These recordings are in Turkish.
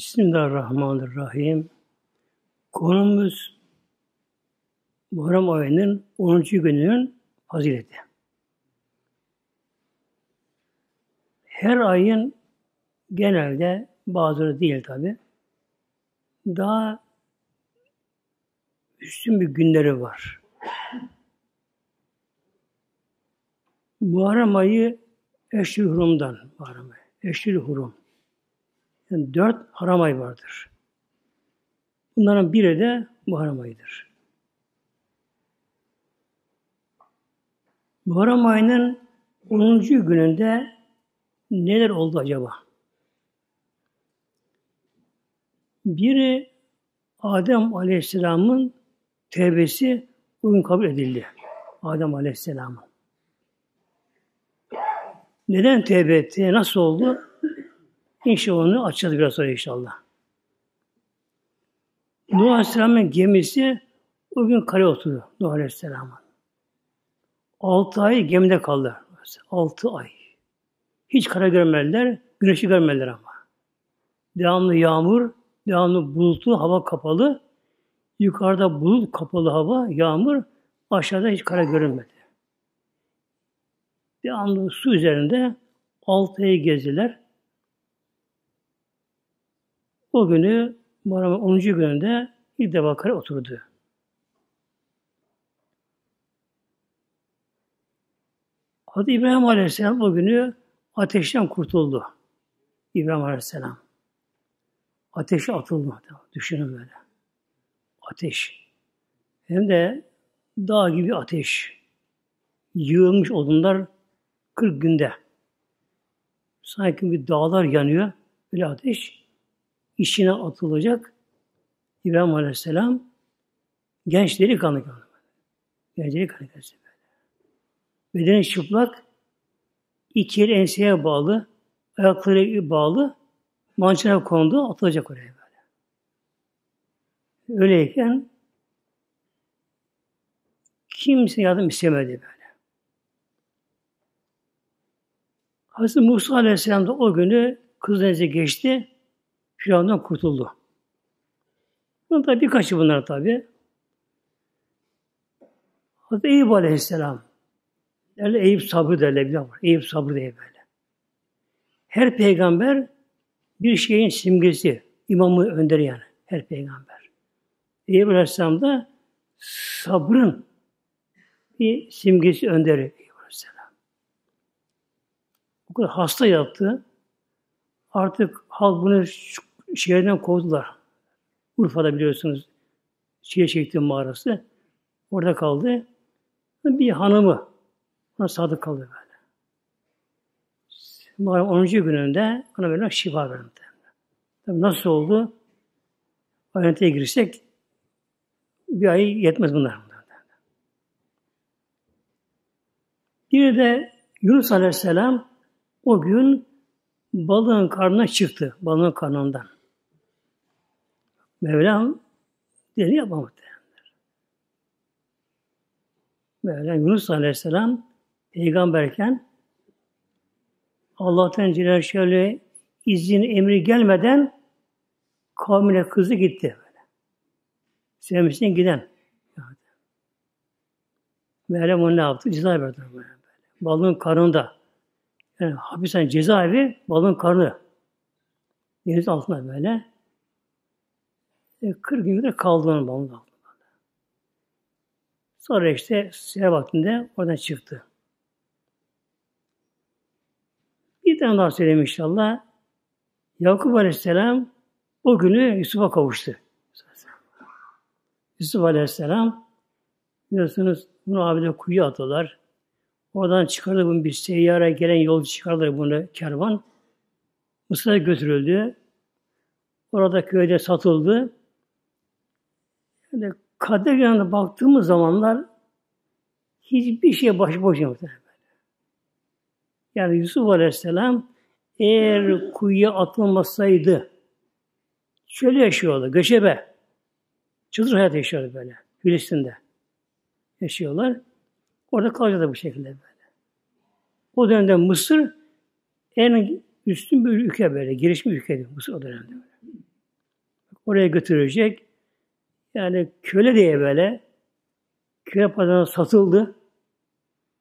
Bismillahirrahmanirrahim. Konumuz Muharrem ayının 10. gününün fazileti. Her ayın genelde bazıları değil tabi daha üstün bir günleri var. Muharrem ayı Eşrül Hurum'dan Muharrem ayı. Eşrül Hurum. Yani dört haram ay vardır. Bunların biri de Muharrem ayıdır. Muharrem ayının 10. gününde neler oldu acaba? Biri Adem Aleyhisselam'ın tevbesi bugün kabul edildi. Adem Aleyhisselam'ın. Neden tevbe etti? Nasıl oldu? İnşallah onu açacağız biraz sonra inşallah. Nuh Aleyhisselam'ın gemisi o gün kare oturdu Nuh Aleyhisselam'ın. Altı ay gemide kaldı. Altı ay. Hiç kara görmediler, güneşi görmediler ama. Devamlı yağmur, devamlı bulutlu, hava kapalı. Yukarıda bulut kapalı hava, yağmur, aşağıda hiç kara görünmedi. Devamlı su üzerinde altı ay gezdiler. O günü Muharrem 10. gününde ilk defa kare oturdu. Hadi İbrahim Aleyhisselam o günü ateşten kurtuldu. İbrahim Aleyhisselam. Ateşe atıldı. Düşünün böyle. Ateş. Hem de dağ gibi ateş. Yığılmış odunlar 40 günde. Sanki bir dağlar yanıyor. Böyle ateş içine atılacak İbrahim Aleyhisselam genç delikanlı kaldı. Genç delikanlı böyle. Bedeni çıplak, iki el enseye bağlı, ayakları bağlı, mançana kondu, atılacak oraya böyle. Öyleyken kimse yardım istemedi böyle. Hazreti Musa Aleyhisselam da o günü Kızdeniz'e geçti. Firavundan kurtuldu. Bunun da birkaçı bunlar tabi. Hazreti Eyüp Aleyhisselam. Derler Eyüp sabrı derler bir var. Eyüp sabrı diye böyle. Her peygamber bir şeyin simgesi, imamı önderi yani. Her peygamber. Eyüp Aleyhisselam da sabrın bir simgesi önderi Eyüp Aleyhisselam. O kadar hasta yattı. Artık halk bunu şehirden kovdular. Urfa'da biliyorsunuz şehir çektiğim mağarası. Orada kaldı. Bir hanımı ona sadık kaldı böyle. Mağaranın 10. gününde ona böyle şifa verdi. Tabii nasıl oldu? Ayrıntıya girsek bir ay yetmez bunlar. Bir de Yunus Aleyhisselam o gün balığın karnına çıktı. Balığın karnından. Mevlam dedi yapamadı. Mevlam Yunus Aleyhisselam peygamberken Allah'tan Celal şöyle izin emri gelmeden kavmine kızı gitti. Böyle. Sevmesinden giden. Meryem onu ne yaptı? Ceza verdi. Böyle. Balığın karnında. Yani hapishane cezaevi balığın karnı. Deniz altında böyle. E, 40 gün de kaldı onun altında. Sonra işte seher vaktinde oradan çıktı. Bir tane daha söyleyeyim inşallah. Yakup Aleyhisselam o günü Yusuf'a kavuştu. Yusuf Aleyhisselam biliyorsunuz bunu abide kuyuya atıyorlar. Oradan çıkardı bunu bir seyyara gelen yolcu çıkardı bunu kervan. Mısır'a götürüldü. Orada köyde satıldı. Yani kader yanına baktığımız zamanlar hiçbir şey başıboş yoktu. Yani Yusuf Aleyhisselam eğer kuyuya atılmasaydı şöyle yaşıyordu, göçebe. Çıldır hayat yaşıyordu böyle. Filistin'de yaşıyorlar. Orada kalacaktı bu şekilde böyle. O dönemde Mısır en üstün bir ülke böyle. Gelişmiş ülkeydi Mısır o dönemde böyle. Oraya götürecek. Yani köle diye böyle köle pazarına satıldı.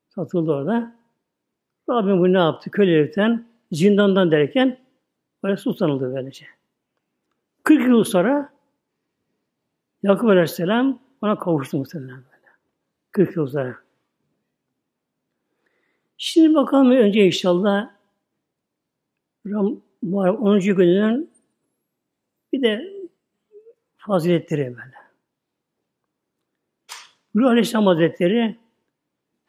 Satıldı orada. Rabbim bu ne yaptı? Kölelikten, zindandan derken oraya sultanıldı böylece. 40 yıl sonra Yakup Aleyhisselam ona kavuştu muhtemelen böyle. 40 yıl sonra. Şimdi bakalım önce inşallah Ram, 10. günün bir de faziletleri böyle. Ruh Aleyhisselam Hazretleri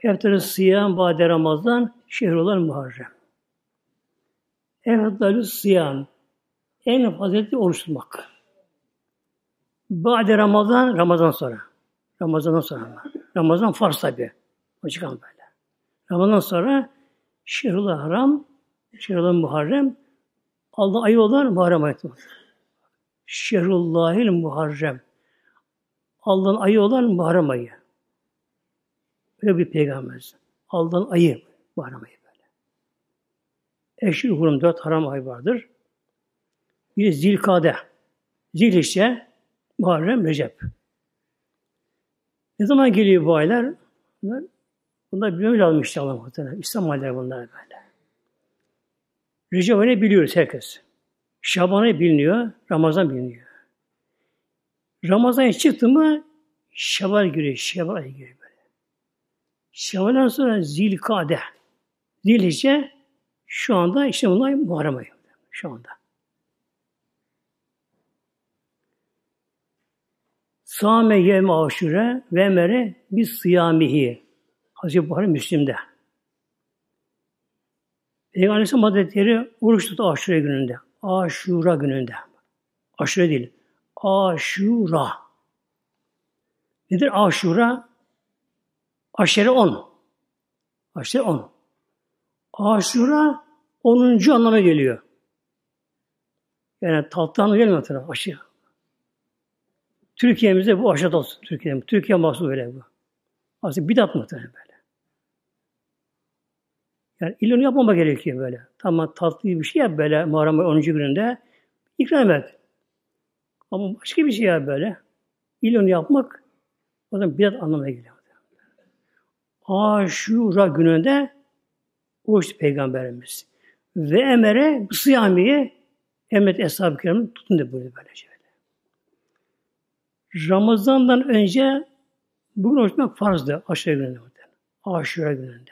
Eftarı Siyam Bade Ramazan Şehrolar Muharrem. Eftarı Siyam en faziletli oruç tutmak. Bade Ramazan, Ramazan sonra. Ramazan'dan sonra. Ramazan farz tabi. O çıkan böyle. Ramazan sonra Şehrul Haram, Şehrul Muharrem, Allah ayı olan Muharrem ayeti. Şehrullahil Muharrem. Allah'ın ayı olan Muharrem ayı. Böyle bir peygamber. Allah'ın ayı Muharrem ayı böyle. Eşir hurum dört haram ay vardır. Bir Zilkade. Zilhicce, Muharrem, Recep. Ne zaman geliyor bu aylar? Bunlar, bunlar lazım işte Allah muhtemelen. İslam ayları bunlar böyle. Recep ayını biliyoruz herkes. Şaban'ı biliniyor, Ramazan biliniyor. Ramazan çıktı mı Şevval giriyor, Şevval giriyor böyle. Şevval'den sonra Zilkade. Zilhice şu anda işte bunlar Muharrem ayı. Şu anda. Sâme yevme aşure ve mere biz sıyamihi. Hazreti Buhari Müslim'de. Peygamber Aleyhisselam Hazretleri oruç tuttu aşure gününde. Aşura gününde. Aşure değil. Aşura. Nedir aşura? Aşere on. Aşere on. Aşura onuncu anlama geliyor. Yani tatlı gelmiyor taraf aşı. Türkiye'mizde bu aşağıda olsun. Türkiye'de. Türkiye mahsus öyle bu. Aslında bidat muhtemelen böyle. Yani illa yapmama gerekiyor böyle. Tamam tatlı bir şey yap böyle Muharrem 10. gününde. ikram et. Ama başka bir şey yap böyle. İlla yapmak o zaman bidat anlamına geliyor. Aşura gününde oruç peygamberimiz. Ve emere sıyamiye emret eshab-ı kiramın tutun da böyle böylece. Ramazan'dan önce bugün oruç farzdı aşure gününde. Aşure gününde.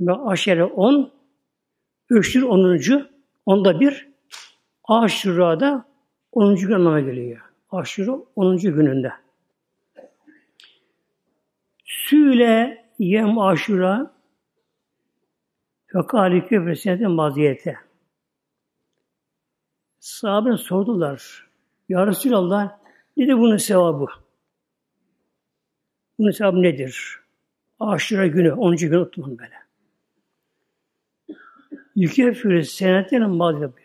Demek aşere 10, üçtür 10. Onda bir, aşurada 10. gün anlamına geliyor. Aşure 10. gününde. Süle yem aşura fekali köfresiyete maziyete. Sahabe sordular. Ya Resulallah nedir bunun sevabı? Bunun sevabı nedir? Aşure günü, 10. gün tutmam böyle. Yükefür yapıyor böyle.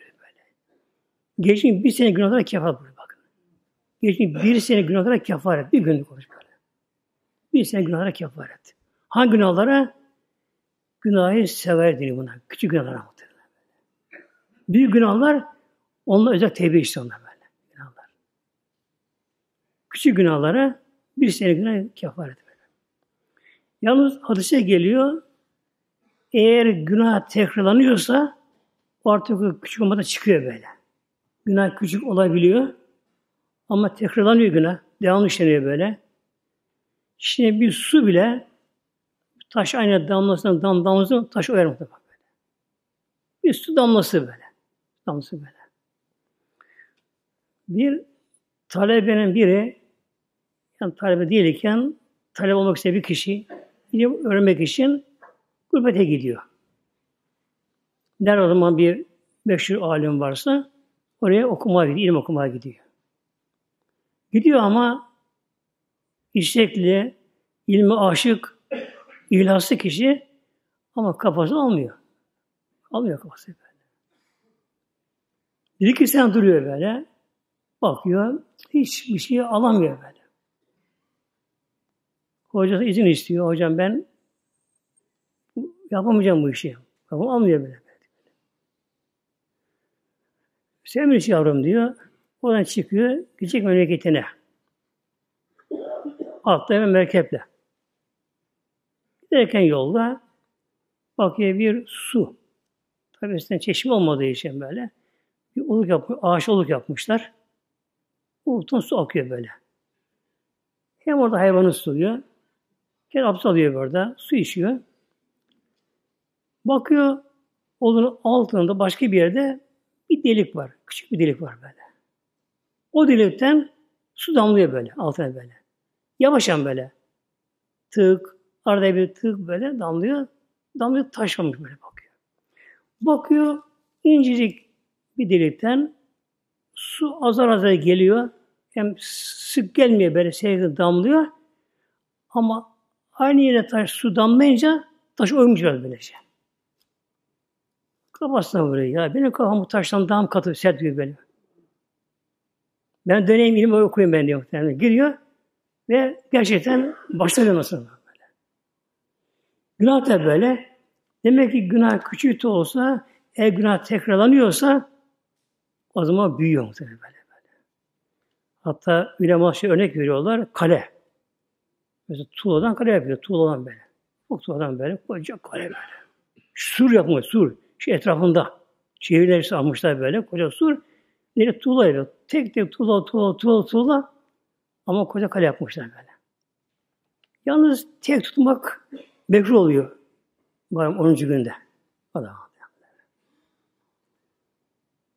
Geçin bir sene günahlara kefaret buyuruyor bakın. Geçin bir sene günahlara kefaret. Bir günlük konuş böyle. Bir sene günahlara kefaret. Hangi günahlara? Günahı sever deniyor buna. Küçük günahlara muhtemelen. Büyük günahlar onlar özel tevbe işte onlar böyle. Günahlar. Küçük günahlara bir sene günah kefaret böyle. Yalnız hadise geliyor eğer günah tekrarlanıyorsa artık küçük olmadan çıkıyor böyle. Günah küçük olabiliyor ama tekrarlanıyor günah. Devamlı işleniyor böyle. Şimdi bir su bile taş aynı damlasından dam damlasından taş oyar böyle. Bir su damlası böyle. Damlası böyle. Bir talebenin biri yani talebe değilken talep olmak isteyen bir kişi öğrenmek için gurbete gidiyor. Der o zaman bir meşhur alim varsa oraya okumaya gidiyor, ilim okumaya gidiyor. Gidiyor ama istekli, ilmi aşık, ilhaslı kişi ama kafası almıyor. Almıyor kafası böyle. Bir iki sene duruyor böyle. Bakıyor, hiçbir şey alamıyor böyle. Hocası izin istiyor. Hocam ben Yapamayacağım bu işi. Kafam almıyor böyle. Şey yavrum diyor. Oradan çıkıyor, gidecek memleketine. Atla ve merkeple. Giderken yolda bakıyor bir su. Tabi eskiden çeşme olmadığı için böyle. Bir oluk yapmış, ağaç oluk yapmışlar. Oluktan su akıyor böyle. Hem orada hayvanı suluyor. Kendi abdest alıyor burada. Su içiyor. Bakıyor olunun altında başka bir yerde bir delik var. Küçük bir delik var böyle. O delikten su damlıyor böyle altına böyle. Yavaşan böyle. Tık, arada bir tık böyle damlıyor. Damlıyor taşmamış böyle bakıyor. Bakıyor incecik bir delikten su azar azar geliyor. Hem sık gelmiyor böyle sevgi damlıyor. Ama aynı yere taş su damlayınca taş oymuş biraz böylece. Kafasına vuruyor ya. Benim kafam bu taştan daha katı, sert gibi böyle. Ben döneyim ilim okuyayım ben diyor. Yani giriyor ve gerçekten başlıyor nasıl böyle. Günah da böyle. Demek ki günah küçük de olsa, eğer günah tekrarlanıyorsa o zaman büyüyor muhtemelen böyle. böyle. Hatta ulema şey örnek veriyorlar, kale. Mesela tuğladan kale yapıyor, tuğladan böyle. Bu tuğladan böyle, koca kale böyle. Sur yapmış, sur. Şu etrafında. Çevreleri almışlar böyle, koca sur. Nereye tuğla yapıyor. Tek tek tuğla, tuğla, tuğla, tuğla. Ama koca kale yapmışlar böyle. Yalnız tek tutmak mekruh oluyor. Varım 10. günde. Adam.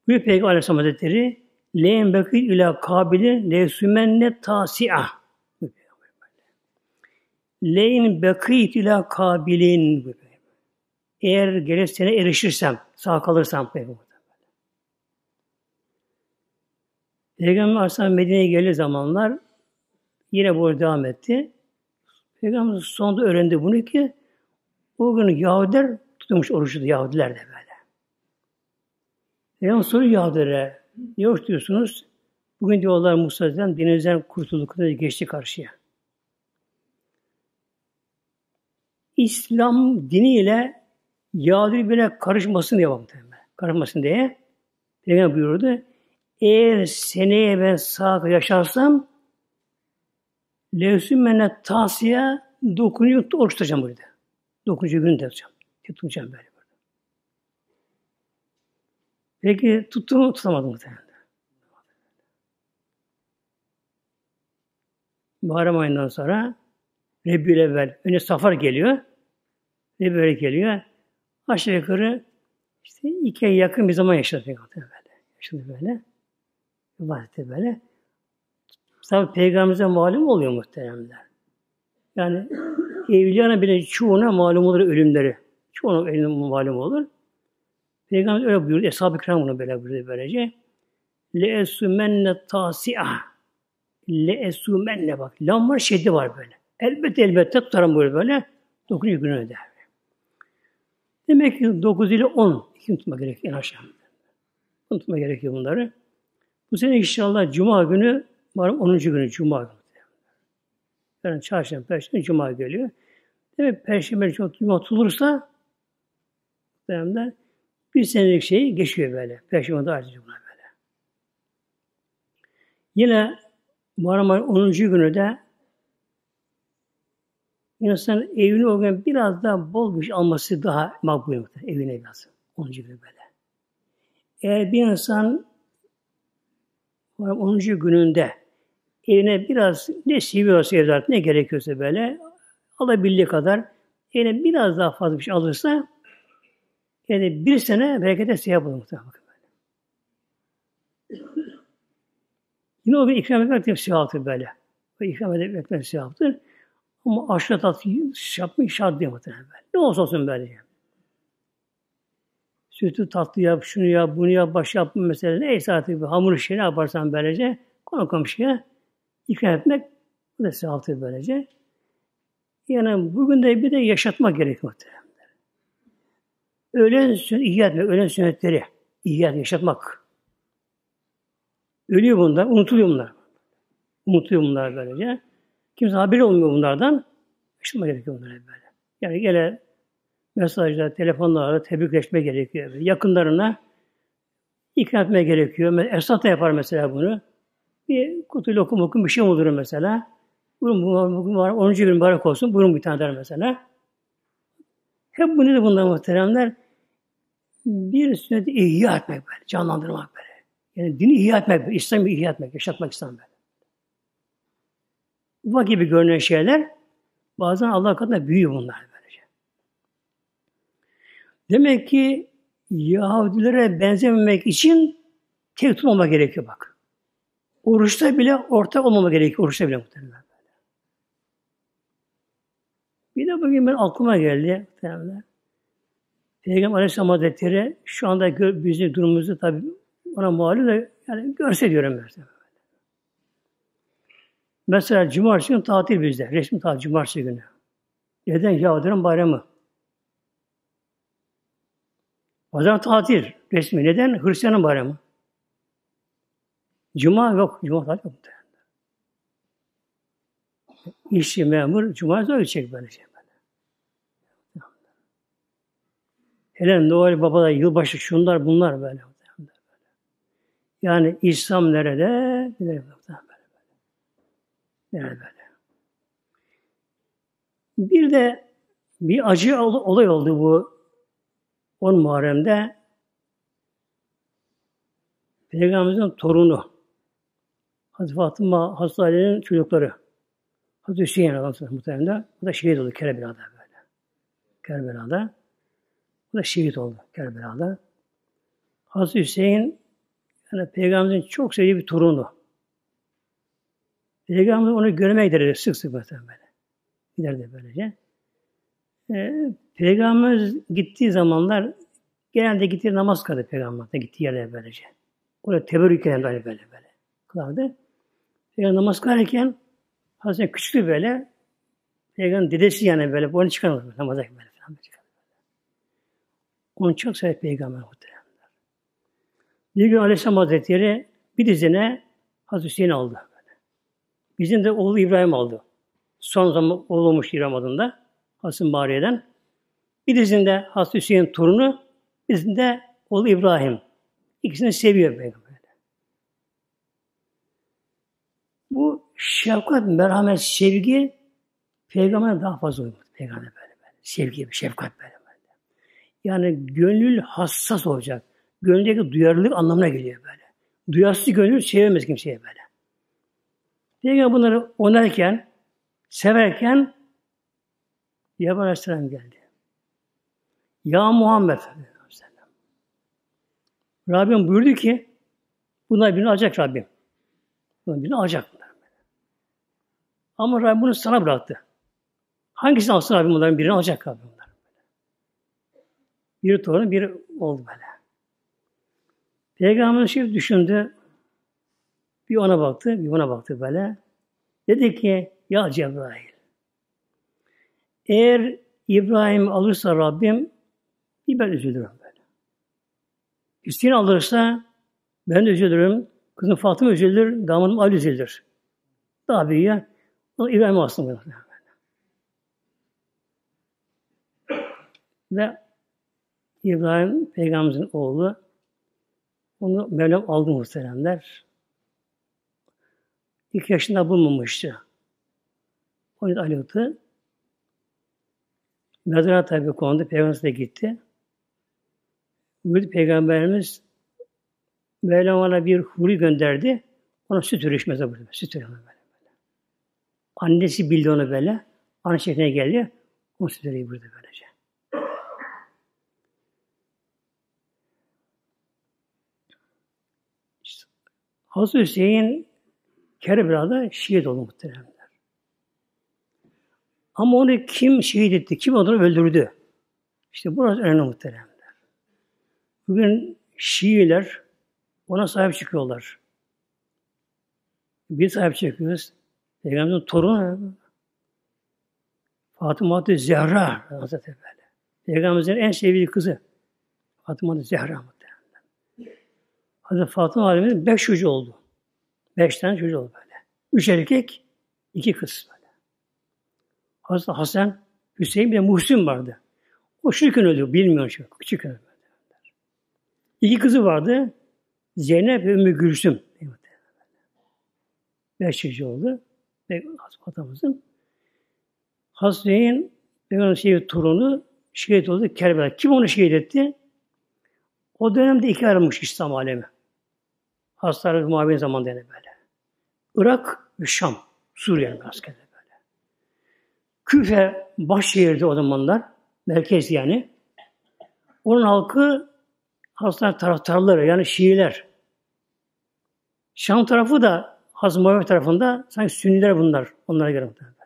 Buyuruyor Peygamber Aleyhisselam Hazretleri Leyn bekir ila kabili levsümenne tasi'a Leyn bekit ila kabilin eğer gerisine erişirsem, sağ kalırsam Peygamber. Peygamber Aleyhisselam Medine'ye geldiği zamanlar yine bu devam etti. Peygamber sonunda öğrendi bunu ki o gün Yahudiler tutmuş oruçlu Yahudiler de böyle. Peygamber soruyor Yahudilere ne oruç diyorsunuz? Bugün diyorlar Musa'dan denizden kurtulduk, geçti karşıya. İslam diniyle Yahudi bile karışmasın diye baktım. Karışmasın diye. Peygamber buyurdu. Eğer seneye ben sağ yaşarsam Levsün mene tasiye dokunuyor oruç tutacağım burada. Dokuncu gün de tutacağım. Tutacağım böyle. böyle. Peki tuttu mu tutamadım muhtemelen. Muharrem ayından sonra Rebbi'l evvel önce Safar geliyor. Rebbi'l geliyor. Aşağı yukarı işte iki ay yakın bir zaman yaşadı Peygamber böyle. Yaşadı böyle. İbadette böyle. Tabi Peygamberimize malum oluyor muhteremler. Yani evliyanın bile çoğuna malum olur ölümleri. Çoğuna ölüm malum olur. Peygamber öyle buyurdu. Eshab-ı Kiram bunu böyle buyurdu böylece. Le esumenne tasi'a. Le esumenne bak. Lam var, şeddi var böyle. Elbette elbette tutarım böyle böyle. Dokuz günü der. Demek ki 9 ile 10 iki tutma gerekiyor en aşağı. Unutma gerekiyor bunları. Bu sene inşallah Cuma günü var 10. günü Cuma günü. Yani çarşamba, perşembe, Cuma geliyor. Demek perşembe, Cuma tutulursa dönemde bir senelik şey geçiyor böyle. Perşembe de ayrıca Cuma böyle. Yine Muharrem 10. günü de İnsan evini o gün biraz daha bol şey alması daha makbul. Evine biraz. Onun gibi böyle. Eğer bir insan 10. gününde evine biraz ne seviyorsa evde ne gerekiyorsa böyle alabildiği kadar evine biraz daha fazla bir şey alırsa yani bir sene berekete siyah bulur muhtemelen. Yine o bir ikram etmek de siyahtır böyle. O ikram etmek siyahtır. Ama aşırı tatlı yapmış şart diye muhtemelen böyle. Ne olsa olsun böyle. Sütü tatlı yap, şunu yap, bunu yap, baş yap mesela. Neyse artık bir hamur işi ne yaparsan böylece konu komşuya ikram etmek bu da sevaptır böylece. Yani bugün de bir de yaşatmak gerekiyor muhtemelen. Ölen sünnet, ihya etmek, ölen sünnetleri ihya yaşatmak. Ölüyor bunlar, unutuluyor bunlar. Unutuluyor bunlar böylece. Kimse haberi olmuyor bunlardan. Yaşama gerekiyor bunlara böyle. Yani gene mesajlar, telefonlarla tebrikleşme gerekiyor. Yakınlarına ikram etmeye gerekiyor. Esnaf da yapar mesela bunu. Bir kutu lokum okum bir şey olur mesela. Buyurun bugün var, 10. gün mübarek olsun. Buyurun bir tane der mesela. Hep bu nedir bunlar muhteremler? Bir sünneti ihya etmek böyle, canlandırmak böyle. Yani dini ihya etmek, İslam'ı ihya etmek, yaşatmak İslam böyle. Ufak gibi görünen şeyler bazen Allah katında büyüyor bunlar böylece. Demek ki Yahudilere benzememek için tek tutmama gerekiyor bak. Oruçta bile ortak olmama gerekiyor. Oruçta bile muhtemelen. Bir de bugün ben aklıma geldi. Muhtemelen. Peygamber Aleyhisselam Hazretleri şu anda bizim durumumuzu tabi ona malum da yani görse diyorum mesela. Mesela cumartesi günü tatil bizde. Resmi tatil cumartesi günü. Neden? Yahudilerin bayramı. Pazar tatil. Resmi. Neden? Hristiyanın bayramı. Cuma yok. Cuma tatil yok. İşçi memur Cuma gidecek böyle şey. Hele Noel Baba'da yılbaşı şunlar bunlar böyle. Yani İslam nerede? Nerede Nerede böyle. Bir de bir acı olay oldu bu 10 Muharrem'de Peygamberimizin torunu Hazreti Fatıma Hazreti çocukları Hazreti Hüseyin Aleyhisselam muhtemelen o da şehit oldu Kerbela'da böyle. Kerbela'da. O da şehit oldu Kerbela'da. Hazreti Hüseyin yani Peygamberimizin çok sevdiği bir torunu. Peygamber onu görmeye giderdi sık sık böyle. Giderdi böylece. Ee, Peygamber gittiği zamanlar genelde gittiği namaz kıldı Peygamber de gittiği yerde böylece. Orada teberrük eden böyle böyle böyle kılardı. Peygamber namaz kılarken Hazreti küçüktü böyle. Peygamber dedesi yani böyle. Onu çıkarmadı namaza böyle falan. Onu çok sever Peygamber muhtemelen. Bir gün Aleyhisselam Hazretleri bir dizine Hazreti Hüseyin aldı. Bizim de oğlu İbrahim aldı. Son zaman oğlu olmuş İbrahim adında. Hasan Bariye'den. Bir dizinde Hazreti Hüseyin torunu, bir dizinde oğlu İbrahim. İkisini seviyor Peygamber. Bu şefkat, merhamet, sevgi Peygamber'e daha fazla uymadı. Peygamber böyle böyle. Sevgi, şefkat böyle böyle. Yani gönül hassas olacak. Gönüldeki duyarlılık anlamına geliyor böyle. Duyarsız gönül sevemez kimseye böyle. Peygamber bunları onarken, severken Yaban Aleyhisselam geldi. Ya Muhammed Rabbim buyurdu ki bunlar birini alacak Rabbim. Bunlar birini alacak. Ama Rabbim bunu sana bıraktı. Hangisini alsın Rabbim bunların birini alacak Rabbim bunlar. Biri torun, biri oldu böyle. Peygamber şimdi düşündü. Bir ona baktı, bir ona baktı böyle. Dedi ki, ya Cebrail, eğer İbrahim alırsa Rabbim, bir ben üzülürüm böyle. Hüseyin alırsa, ben de üzülürüm. Kızım Fatıma üzülür, damadım Ali üzülür. Daha büyüyor. O İbrahim aslında. Ve İbrahim Peygamberimizin oğlu onu Mevlam aldı muhteremler. İlk yaşında bulmamıştı. O yüzden ayrıldı. Mezara tabi kondu. Peygamberimiz de gitti. Buyurdu Peygamberimiz Mevlam bir huri gönderdi. Ona süt ürüşmeze buyurdu. Süt ürüşmeze. Annesi bildi onu böyle. Anne şekline geldi. O sütleri burada böylece. İşte, Hazreti Hüseyin Kerbela'da şehit oldu muhteremler. Ama onu kim şehit etti, kim onu öldürdü? İşte burası önemli muhteremler. Bugün Şiiler ona sahip çıkıyorlar. Bir sahip çıkıyoruz. Peygamberin torunu Fatıma Zehra Hazreti böyle. Peygamberimizin en sevdiği kızı Fatıma Zehra muhtemelen. Hazreti Fatıma Aleyhisselam'ın beş çocuğu oldu. Beş tane çocuğu oldu böyle. Üç erkek, iki kız böyle. Hazreti Hasan, Hüseyin bir de Muhsin vardı. O şirken öldü, bilmiyor şu, küçük öldü. İki kızı vardı. Zeynep ve Ümmü Gülsüm. Beş çocuğu oldu. Ve atamızın. Hazretin Peygamber şey, torunu şehit oldu Kerbela. Kim onu şehit etti? O dönemde iki ayrılmış İslam alemi. Hastalık muhabir zaman dene böyle. Irak ve Şam. Suriye'nin askeri böyle. Küfe baş şehirdi o zamanlar. Merkez yani. Onun halkı hastane taraftarları yani Şiiler. Şam tarafı da Hazreti Muhammed tarafında sanki Sünniler bunlar. Onlara göre muhtemelen.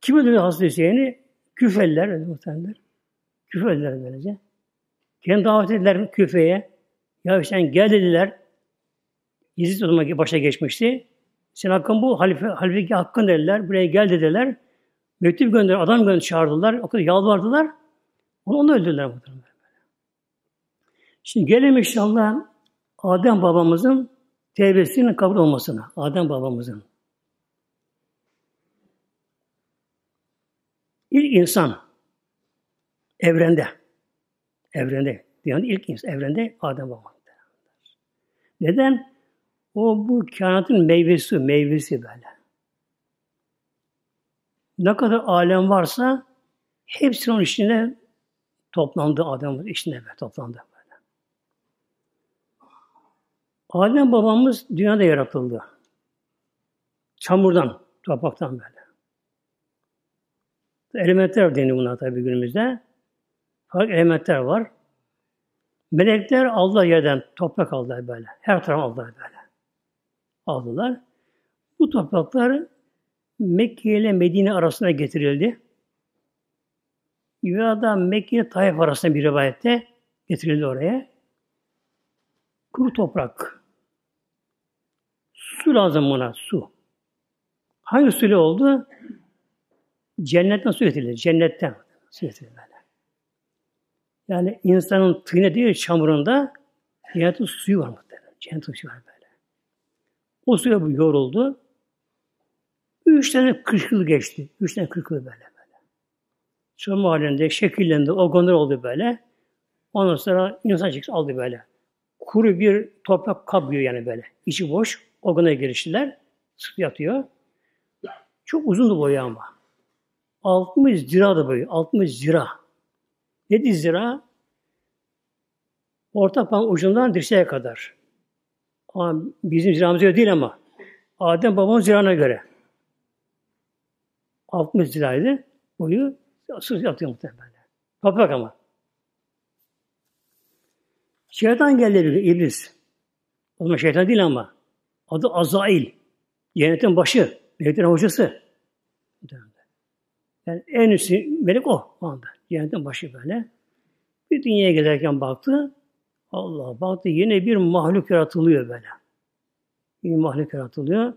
Kim öldürüyor Hazreti Hüseyin'i? Küfeliler, muhtemelen. Küfeliler böylece. Kendi davet ettiler küfeye. Ya sen gel dediler. Yezid o zaman başa geçmişti. Sen hakkın bu, halife, halifeki hakkın dediler. Buraya gel dediler. Mektup gönder, adam gönder, çağırdılar. O kadar yalvardılar. Onu, onu öldürdüler muhtemelen. Şimdi gelelim inşallah Adem babamızın tevbesinin kabul olmasına. Adem babamızın. İlk insan evrende evrende yani ilk insan evrende Adem babamız. Neden? O bu kainatın meyvesi, meyvesi böyle. Ne kadar alem varsa hepsi onun içinde toplandı Adem'in içinde böyle toplandı. Böyle. Adem babamız dünyada yaratıldı. Çamurdan, topraktan böyle. Elementler deniyor bunlar tabi günümüzde. Farklı elementler var. Melekler aldılar yerden, toprak aldılar böyle. Her taraf aldılar böyle. Aldılar. Bu topraklar Mekke ile Medine arasına getirildi. Ya da Mekke ile Tayyip arasında bir rivayette getirildi oraya. Kuru toprak. Su lazım buna, su. Hangi suyla oldu? Cennetten su getirildi. Cennetten su getirildi böyle. Yani insanın tığne değil çamurunda cennetin suyu var muhtemelen. Cennetin suyu var böyle. O suya bu yoruldu. Üç tane kırk yıl geçti. Üç tane kırk yıl böyle böyle. Çamur halinde şekillendi, organlar oldu böyle. Ondan sonra insan çıktı aldı böyle. Kuru bir toprak kaplıyor yani böyle. İçi boş. Organlara giriştiler. Sık yatıyor. Çok uzundu boyu ama. 60 zira da boyu. 60 zira. 7 zira orta pan ucundan dirseğe kadar. Ama bizim ziramız öyle değil ama Adem babamın zirana göre. 60 ziraydı. Boyu sız yatıyor muhtemelen. Toprak ama. Şeytan geldi bir iblis. O zaman şeytan değil ama. Adı Azail. Cennetin başı. Meleklerin hocası. Yani en üstü melek o. o anda. Cennetin başı böyle. Bir dünyaya giderken baktı. Allah baktı yine bir mahluk yaratılıyor böyle. Yine mahluk yaratılıyor.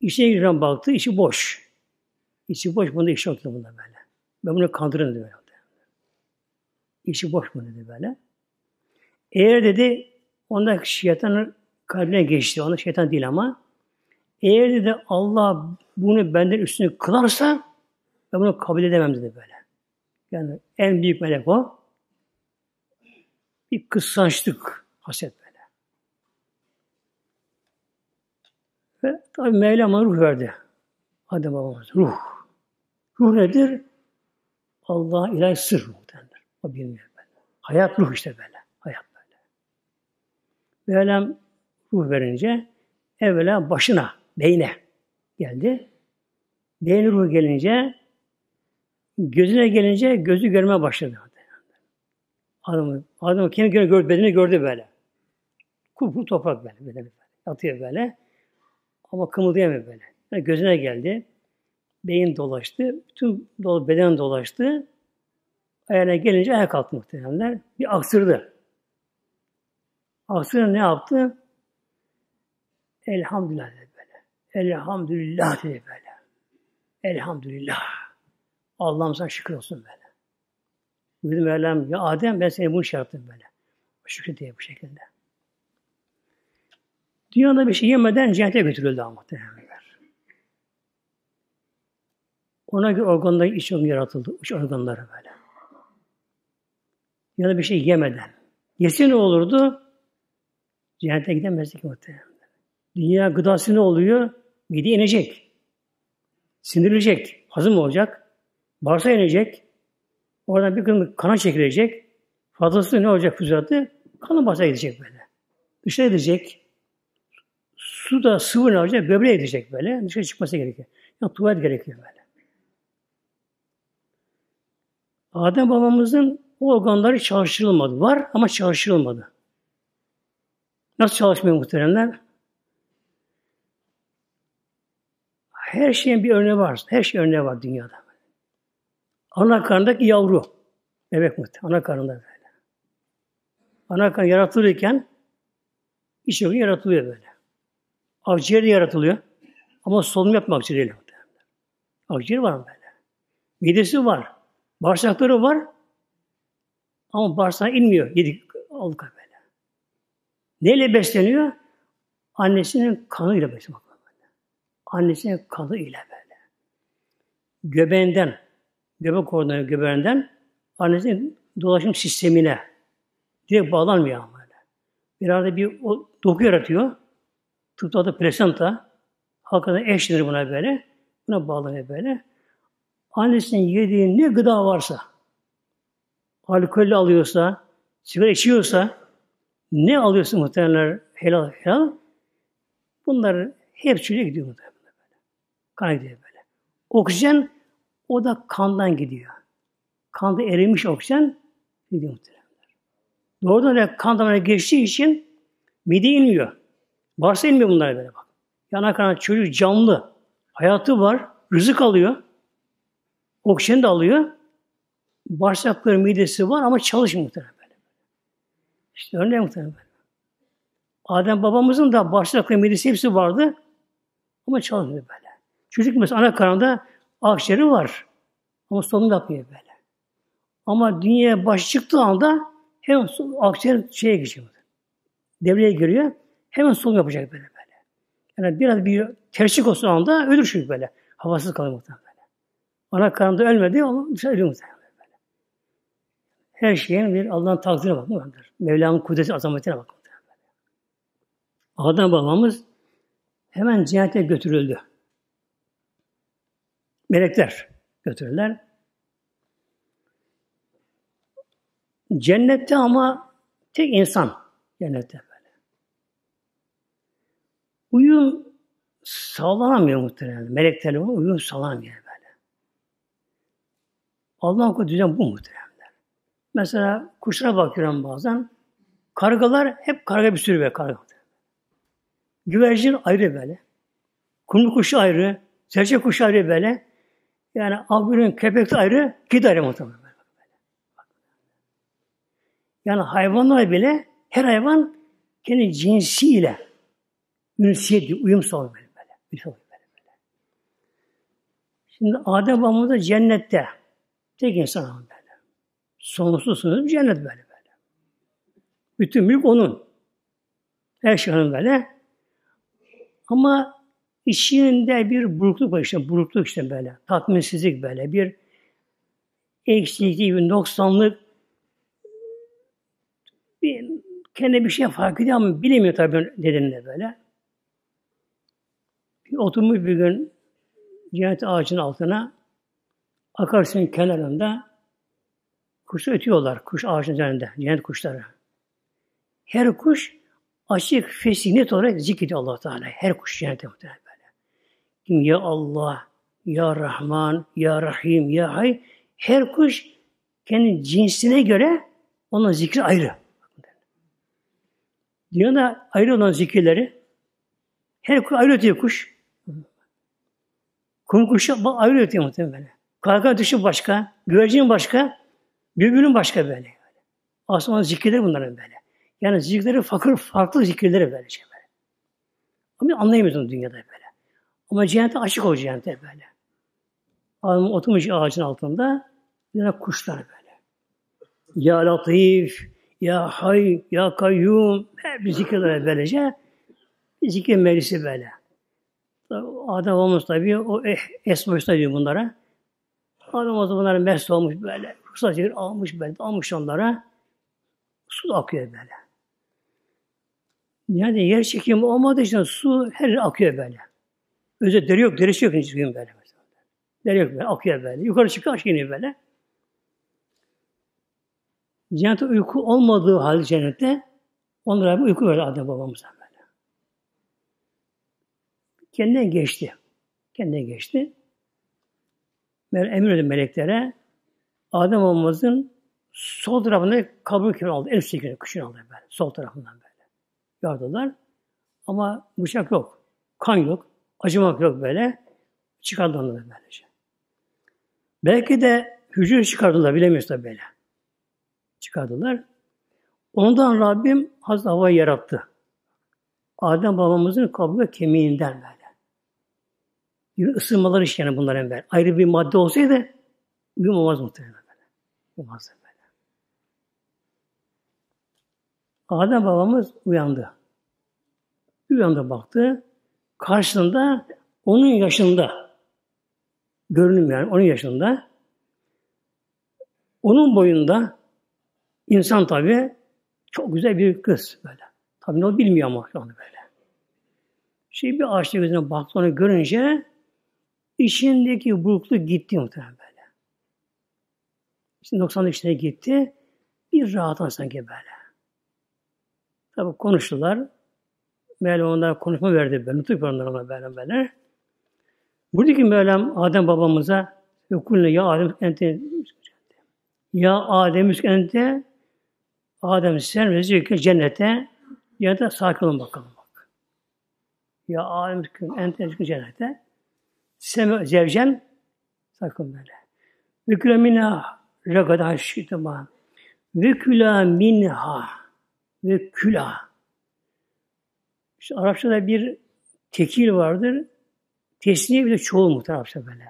İçine giren baktı, içi boş. İçi boş, bunda iş yoktu bunda böyle. Ben bunu kandırın dedi böyle. İçi boş mu dedi böyle. Eğer dedi, onda şeytanın kalbine geçti. Onda şeytan değil ama. Eğer dedi Allah bunu benden üstüne kılarsa ben bunu kabul edemem dedi böyle. Yani en büyük melek o. Bir kıskançlık haset böyle. Ve tabi Mevlam ruh verdi. Adem babamız ruh. Ruh nedir? Allah ilahi sır muhtemelen. O bilmiyor böyle. Hayat ruh işte böyle. Hayat böyle. Mevlam ruh verince evvela başına, beyne geldi. Beyin ruh gelince gözüne gelince gözü görmeye başladı. Adamı, adamı kendi göre gördü, bedeni gördü böyle. Kupkuru toprak böyle, bedeni böyle. Yatıyor böyle. Ama kımıldayamıyor böyle. Yani gözüne geldi. Beyin dolaştı. Bütün dolu beden dolaştı. Ayağına gelince ayak kalktı muhtemelenler. Bir aksırdı. Aksırdı ne yaptı? Elhamdülillah dedi böyle. Elhamdülillah dedi böyle. Elhamdülillah. Allah'ım sana şükür olsun böyle. Buyurdu Mevlam, ya Adem ben seni bunu şey böyle. Şükür diye bu şekilde. Dünyada bir şey yemeden cennete götürüldü ama muhtemelenler. Ona göre organları iç organı yaratıldı. İç organları böyle. Ya da bir şey yemeden. Yese ne olurdu? Cennete gidemezdik muhtemelen. Dünya gıdası ne oluyor? Mide inecek. Sindirilecek. Hazım olacak. Bağırsağa inecek. Oradan bir kısmı kana çekilecek. Fazlası ne olacak füzatı? Kanı bağırsağa gidecek böyle. Dışarı gidecek. Su da sıvı ne olacak? Böbreğe gidecek böyle. Dışarı çıkması gerekiyor. Yani tuvalet gerekiyor böyle. Adem babamızın o organları çalıştırılmadı. Var ama çalıştırılmadı. Nasıl çalışmıyor muhteremler? Her şeyin bir örneği var. Her şey örneği var dünyada. Ana karnındaki yavru. Bebek muhtemelen. Ana karnında böyle. Ana karnı yaratılırken iç organı yaratılıyor böyle. Akciğer de yaratılıyor. Ama solunum yapmak akciğeriyle. Akciğer var böyle? Midesi var. Bağırsakları var. Ama bağırsağa inmiyor. Yedik aldık böyle. Neyle besleniyor? Annesinin kanıyla besleniyor. Annesinin kanı ile böyle. Göbeğinden, göbek organı göbeğinden annesinin dolaşım sistemine direkt bağlanmıyor ama böyle. Bir arada bir o, doku yaratıyor. Tıpta adı plasenta. Halkada eş denir buna böyle. Buna bağlanıyor böyle. Annesinin yediği ne gıda varsa, alkol alıyorsa, sigara içiyorsa, ne alıyorsa muhtemelen helal helal, bunlar hep çocuk gidiyor muhtemelen böyle. Kan gidiyor böyle. Oksijen o da kandan gidiyor. Kanda erimiş oksijen gidiyor muhtemelen. Doğrudan da kan damarına geçtiği için mide inmiyor. Varsa inmiyor bunlar böyle bak. Yana kanan çocuk canlı. Hayatı var. Rızık alıyor. Oksijen de alıyor. Bağırsakları, midesi var ama çalışmıyor muhtemelen böyle. İşte örneğin muhtemelen böyle. Adem babamızın da bağırsakları, midesi hepsi vardı ama çalışmıyor böyle. Çocuk mesela ana karnında akciğeri var ama solunum yapmıyor böyle. Ama dünyaya baş çıktığı anda hemen akciğer şeye geçiyor. Devreye giriyor. Hemen solunum yapacak böyle böyle. Yani biraz bir terslik olsa anda ölür çünkü böyle. Havasız kalır muhtemelen. Ana karnında ölmedi ama dışarı ölüyor muhtemelen. Böyle. Her şeyin bir Allah'ın takdirine bakmaktır. Mevla'nın kudreti azametine bakmaktır. Adem babamız hemen cennete götürüldü. Melekler götürürler. Cennette ama tek insan cennette böyle. Uyum sağlanamıyor muhtemelen. Meleklerle uyum sağlanamıyor böyle. Allah'ın koyduğu düzen bu muhtemelen. Mesela kuşlara bakıyorum bazen. Kargalar hep karga bir sürü be karga. Güvercin ayrı böyle. Kumlu kuşu ayrı. Serçe kuşu ayrı böyle. Yani avgülün köpek ayrı, kedi ayrı muhtemelen. Yani hayvanlar bile her hayvan kendi cinsiyle ünsiyet, uyum sağlıyor böyle. böyle. Şimdi Adem babamız cennette. Tek insan ama böyle. Sonsuz sonsuz cennet böyle böyle. Bütün mülk onun. Her şey onun böyle. Ama içinde bir burukluk var işte. Burukluk işte böyle. Tatminsizlik böyle. Bir eksiklik, bir noksanlık, bir, kendi bir şey fark ediyor ama bilemiyor tabii nedenini böyle. Oturmuş bir gün cennet ağacının altına akarsuyun kenarında kuşu ötüyorlar. Kuş ağacın üzerinde. Cennet kuşları. Her kuş açık, fesih, net olarak zikrediyor allah Teala. Her kuş cennete muhtemelen ya Allah, ya Rahman, ya Rahim, ya Hay. Her kuş kendi cinsine göre onun zikri ayrı. Dünyada ayrı olan zikirleri her kuş ayrı ötüyor kuş. Kum kuşu ayrı ötüyor muhtemelen. Karga dışı başka, güvercin başka, bülbülün başka böyle. Aslında zikirleri bunların böyle. Yani zikirleri fakir, farklı zikirleri böylece böyle. Ama anlayamıyorsun dünyada böyle. Ama cennete açık olacak cennete böyle. Adam oturmuş ağacın altında, yine kuşlar böyle. Ya Latif, ya Hay, Ya Kayyum, hep zikirler böylece. Zikir meclisi böyle. Adam olmuş tabi, o eh, esmoşta diyor bunlara. Adam o bunlara mest olmuş böyle. Ruhsat almış böyle, almış onlara. Su akıyor böyle. Yani yer çekimi olmadığı için su her akıyor böyle. Özel deri yok, derisi yok hiç gün böyle. Mesela. Deri yok böyle, akıyor böyle. Yukarı çıkıyor, aşağı iniyor böyle. Cennette uyku olmadığı halde cennette onlara bir uyku verdi Adem babamıza böyle. Kendine geçti. Kendine geçti. Emir edin meleklere Adem babamızın sol tarafında kabul kürü aldı. En üstteki kuşun aldı böyle. Sol tarafından böyle. Yardılar. Ama bıçak yok. Kan yok. Acımak yok böyle. Çıkardı da böylece. Belki de hücre çıkardılar. Bilemiyoruz da böyle. Çıkardılar. Ondan Rabbim Hazreti Hava'yı yarattı. Adem babamızın kabuğu kemiğinden böyle. Bir ısınmalar iş yani bunların böyle. Ayrı bir madde olsaydı uyumamaz muhtemelen böyle. Uyumaz böyle. Adem babamız uyandı. Uyandı baktı. Karşısında onun yaşında görünüm yani onun yaşında onun boyunda insan tabi çok güzel bir kız böyle. Tabi ne bilmiyor ama şu anda böyle. Şey bir ağaçta gözüne baktı onu görünce içindeki burukluk gitti muhtemelen böyle. İşte 90 içine gitti. Bir rahatlan sanki böyle. Tabi konuştular. Mevlam onlara konuşma verdi. Ben nutuk onlara ona böyle böyle. Buradaki Mevlam Adem babamıza yokulne ya Adem ente ya Adem ente Adem sen rezil cennete ya da sakin olun bakalım bak. Ya Adem ente cennete Seme zevcen sakın böyle. Ve küle minha ragada şitama. Ve küla minha ve küla. İşte Arapçada bir tekil vardır. Tesniye bir de çoğul muhtemelen Arapça böyle.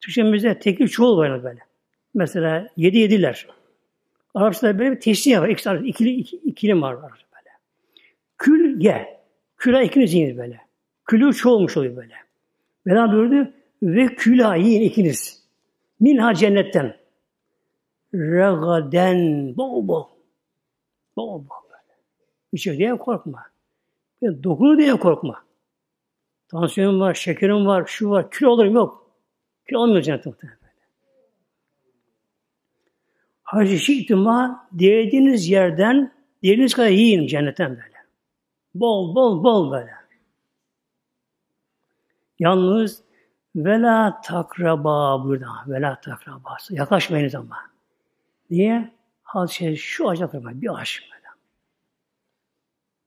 Türkçemizde tekil çoğul var böyle. Mesela yedi yediler. Arapçada böyle bir tesniye var. İkili, ikili, ikili var Arapça böyle. Kül ge. Küla ikiniz yiyin böyle. Külü çoğulmuş oluyor böyle. Mevlam buyurdu ve külah yiyin ikiniz. Minha cennetten. Regaden bol bol. Bol bol. İçer diye korkma. Yani dokunu diye korkma. Tansiyonum var, şekerim var, şu var, kilo olurum yok. Kilo olmuyor cennet muhtemelen. Hacı şiitima dilediğiniz yerden dilediğiniz kadar yiyin cennetten böyle. Bol bol bol böyle. Yalnız vela takraba burada. Vela takraba. Yaklaşmayınız ama. Niye? Şey şu ağaca yaklaşmayın. Bir ağaç böyle.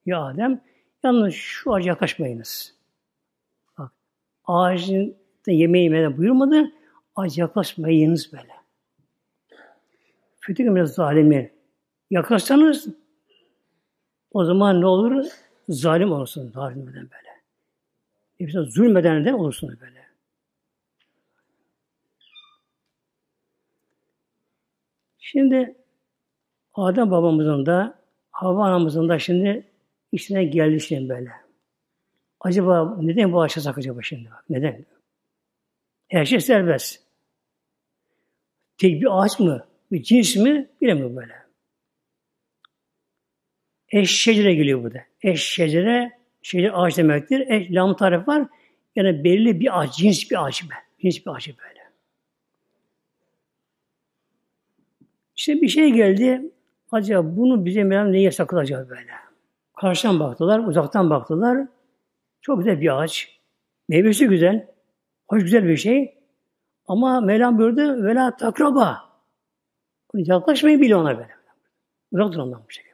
Ya Adem yalnız şu ağaca yaklaşmayınız. Bak ağacın da yemeği yemeden buyurmadı. Ağaç yaklaşmayınız böyle. Kötü biraz zalimi. Yaklaşsanız o zaman ne olur? Zalim olursun. Zalimden böyle. Hepsine zulmeden de olursunuz böyle. Şimdi Adem babamızın da Havva anamızın da şimdi içine geldi şimdi böyle. Acaba neden bu ağaçta acaba şimdi bak? Neden? Her şey serbest. Tek bir ağaç mı? Bir cins mi? Bilemiyorum böyle. Eş şecere geliyor burada. Eş şecere şeyde ağaç demektir. E, lam tarif var. Yani belli bir ağaç, cins bir ağaç be. Cins bir ağaç böyle. İşte bir şey geldi. Acaba bunu bize Mevlam neye sakılacak böyle? Karşıdan baktılar, uzaktan baktılar. Çok güzel bir ağaç. Meyvesi güzel. Hoş güzel bir şey. Ama Mevlam buyurdu, vela takraba. Yaklaşmayı bile ona böyle. Uzak dur ondan bu şekilde.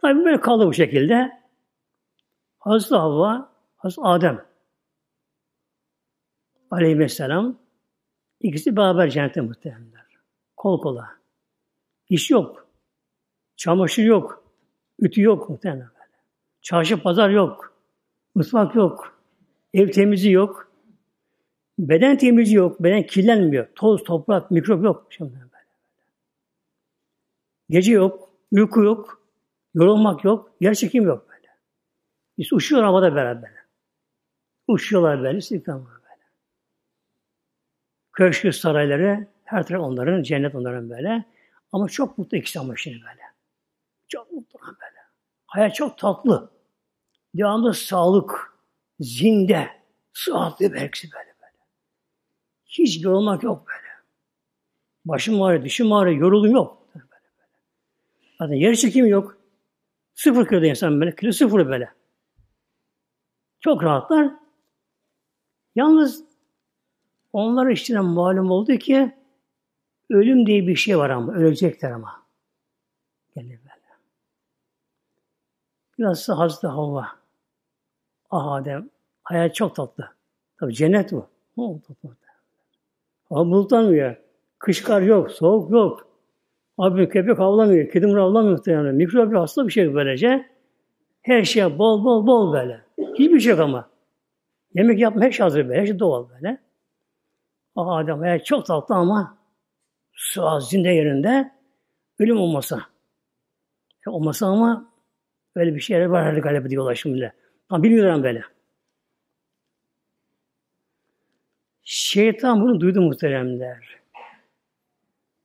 Tabi böyle kaldı bu şekilde. Hazreti Havva, Hazreti Adem aleyhisselam ikisi beraber cennete muhtemelenler. Kol kola. İş yok. Çamaşır yok. Ütü yok muhtemelen böyle. Çarşı pazar yok. Mutfak yok. Ev temizliği yok. Beden temizliği yok. Beden kirlenmiyor. Toz, toprak, mikrop yok. Şimdi böyle. Gece yok. Uyku yok. Yorulmak yok, yer çekim yok böyle. Biz uçuyor havada beraber. Uçuyorlar böyle, istihdam böyle. Köşkü sarayları, her taraf onların, cennet onların böyle. Ama çok mutlu ikisi ama şimdi böyle. Çok mutlu böyle. Hayat çok tatlı. Devamlı sağlık, zinde, sıhhatli belki böyle böyle. Hiç yorulmak yok böyle. Başım ağrıyor, dişim ağrıyor, yorulum yok. Böyle böyle. Zaten yer çekimi yok. Sıfır kiloda insan böyle, kilo sıfır böyle. Çok rahatlar. Yalnız onlar işte malum oldu ki ölüm diye bir şey var ama, ölecekler ama. Gelir da Hazreti Havva. Ah Adem, hayat çok tatlı. Tabi cennet bu. Oh, tatlı. Hava bulutlanmıyor. Kış kar yok, soğuk yok. Abi köpek avlamıyor, kedi avlamıyor yani. Mikrop hasta bir şey böylece. Her şey bol bol bol böyle. Hiçbir şey yok ama. Yemek yapma her şey hazır böyle. Her şey doğal böyle. Ah Adem hayat çok tatlı ama su az zinde yerinde ölüm olmasa. E, olmasa ama öyle bir şeyler var herhalde galiba diyorlar şimdi. Ama bilmiyorum böyle. Şeytan bunu duydu muhteremler.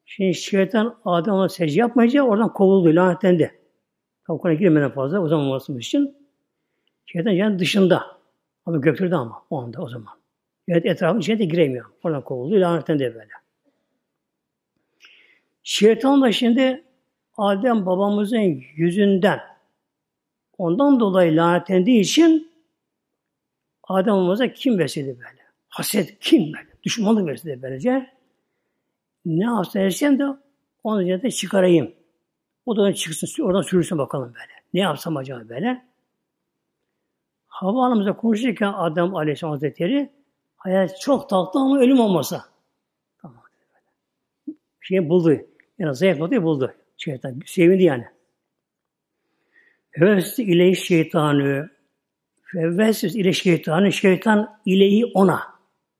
Şimdi şeytan Adem ona secde yapmayınca oradan kovuldu, lanetlendi. Tabi girmeden fazla o zaman olması için. Şeytan yani dışında. Ama göktürde ama o anda o zaman. Evet etrafın içine de giremiyor. Oradan kovuldu, lanetlendi böyle. Şeytan da şimdi Adem babamızın yüzünden ondan dolayı lanetlendiği için Adem babamıza kim besledi böyle? Haset kim böyle? Düşmanlık besledi böylece. Ne yapsa etsem de onu cennetten çıkarayım. O da çıksın, oradan sürürsün bakalım böyle. Ne yapsam acaba böyle? Hava Hanım'la konuşurken Adem Aleyhisselam Hazretleri hayat çok tatlı ama ölüm olmasa. Tamam. Şey buldu. Yani zayıf noktayı buldu. Şeytan. Sevindi yani. Fevvesü ile şeytanı Fevvesü ile şeytanı şeytan ileyi ona.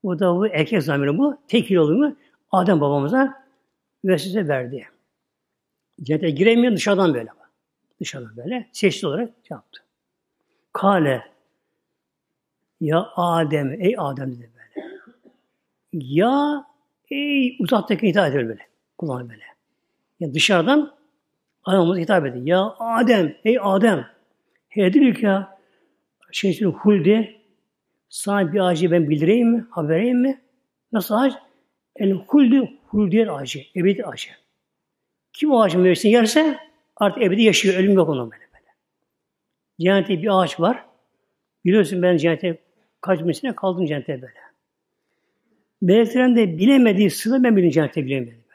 Bu da bu erkek zamiri bu. Tekil olumu Adem babamıza vesvese verdi. Cennete giremiyor dışarıdan böyle. Dışarıdan böyle. Seçti olarak yaptı. Kale ya Adem, ey Adem dedi böyle. Ya ey uzaktaki hitap ediyor böyle. Kulağına böyle. Yani dışarıdan Adamımıza hitap ediyor. Ya Adem, ey Adem. Hedilük ya şeysin hulde sana bir ağacı ben bildireyim mi? Haber vereyim mi? Nasıl ağaç? El hulde huldiyer ağacı. Ebedi ağacı. Kim o ağacın meyvesini yerse artık ebedi yaşıyor. Ölüm yok onun böyle böyle. Cennette bir ağaç var. Biliyorsun ben cennete kaç mesine kaldım cennete böyle. Meleklerin de bilemediği sıra ben bilin cennete bilemedim.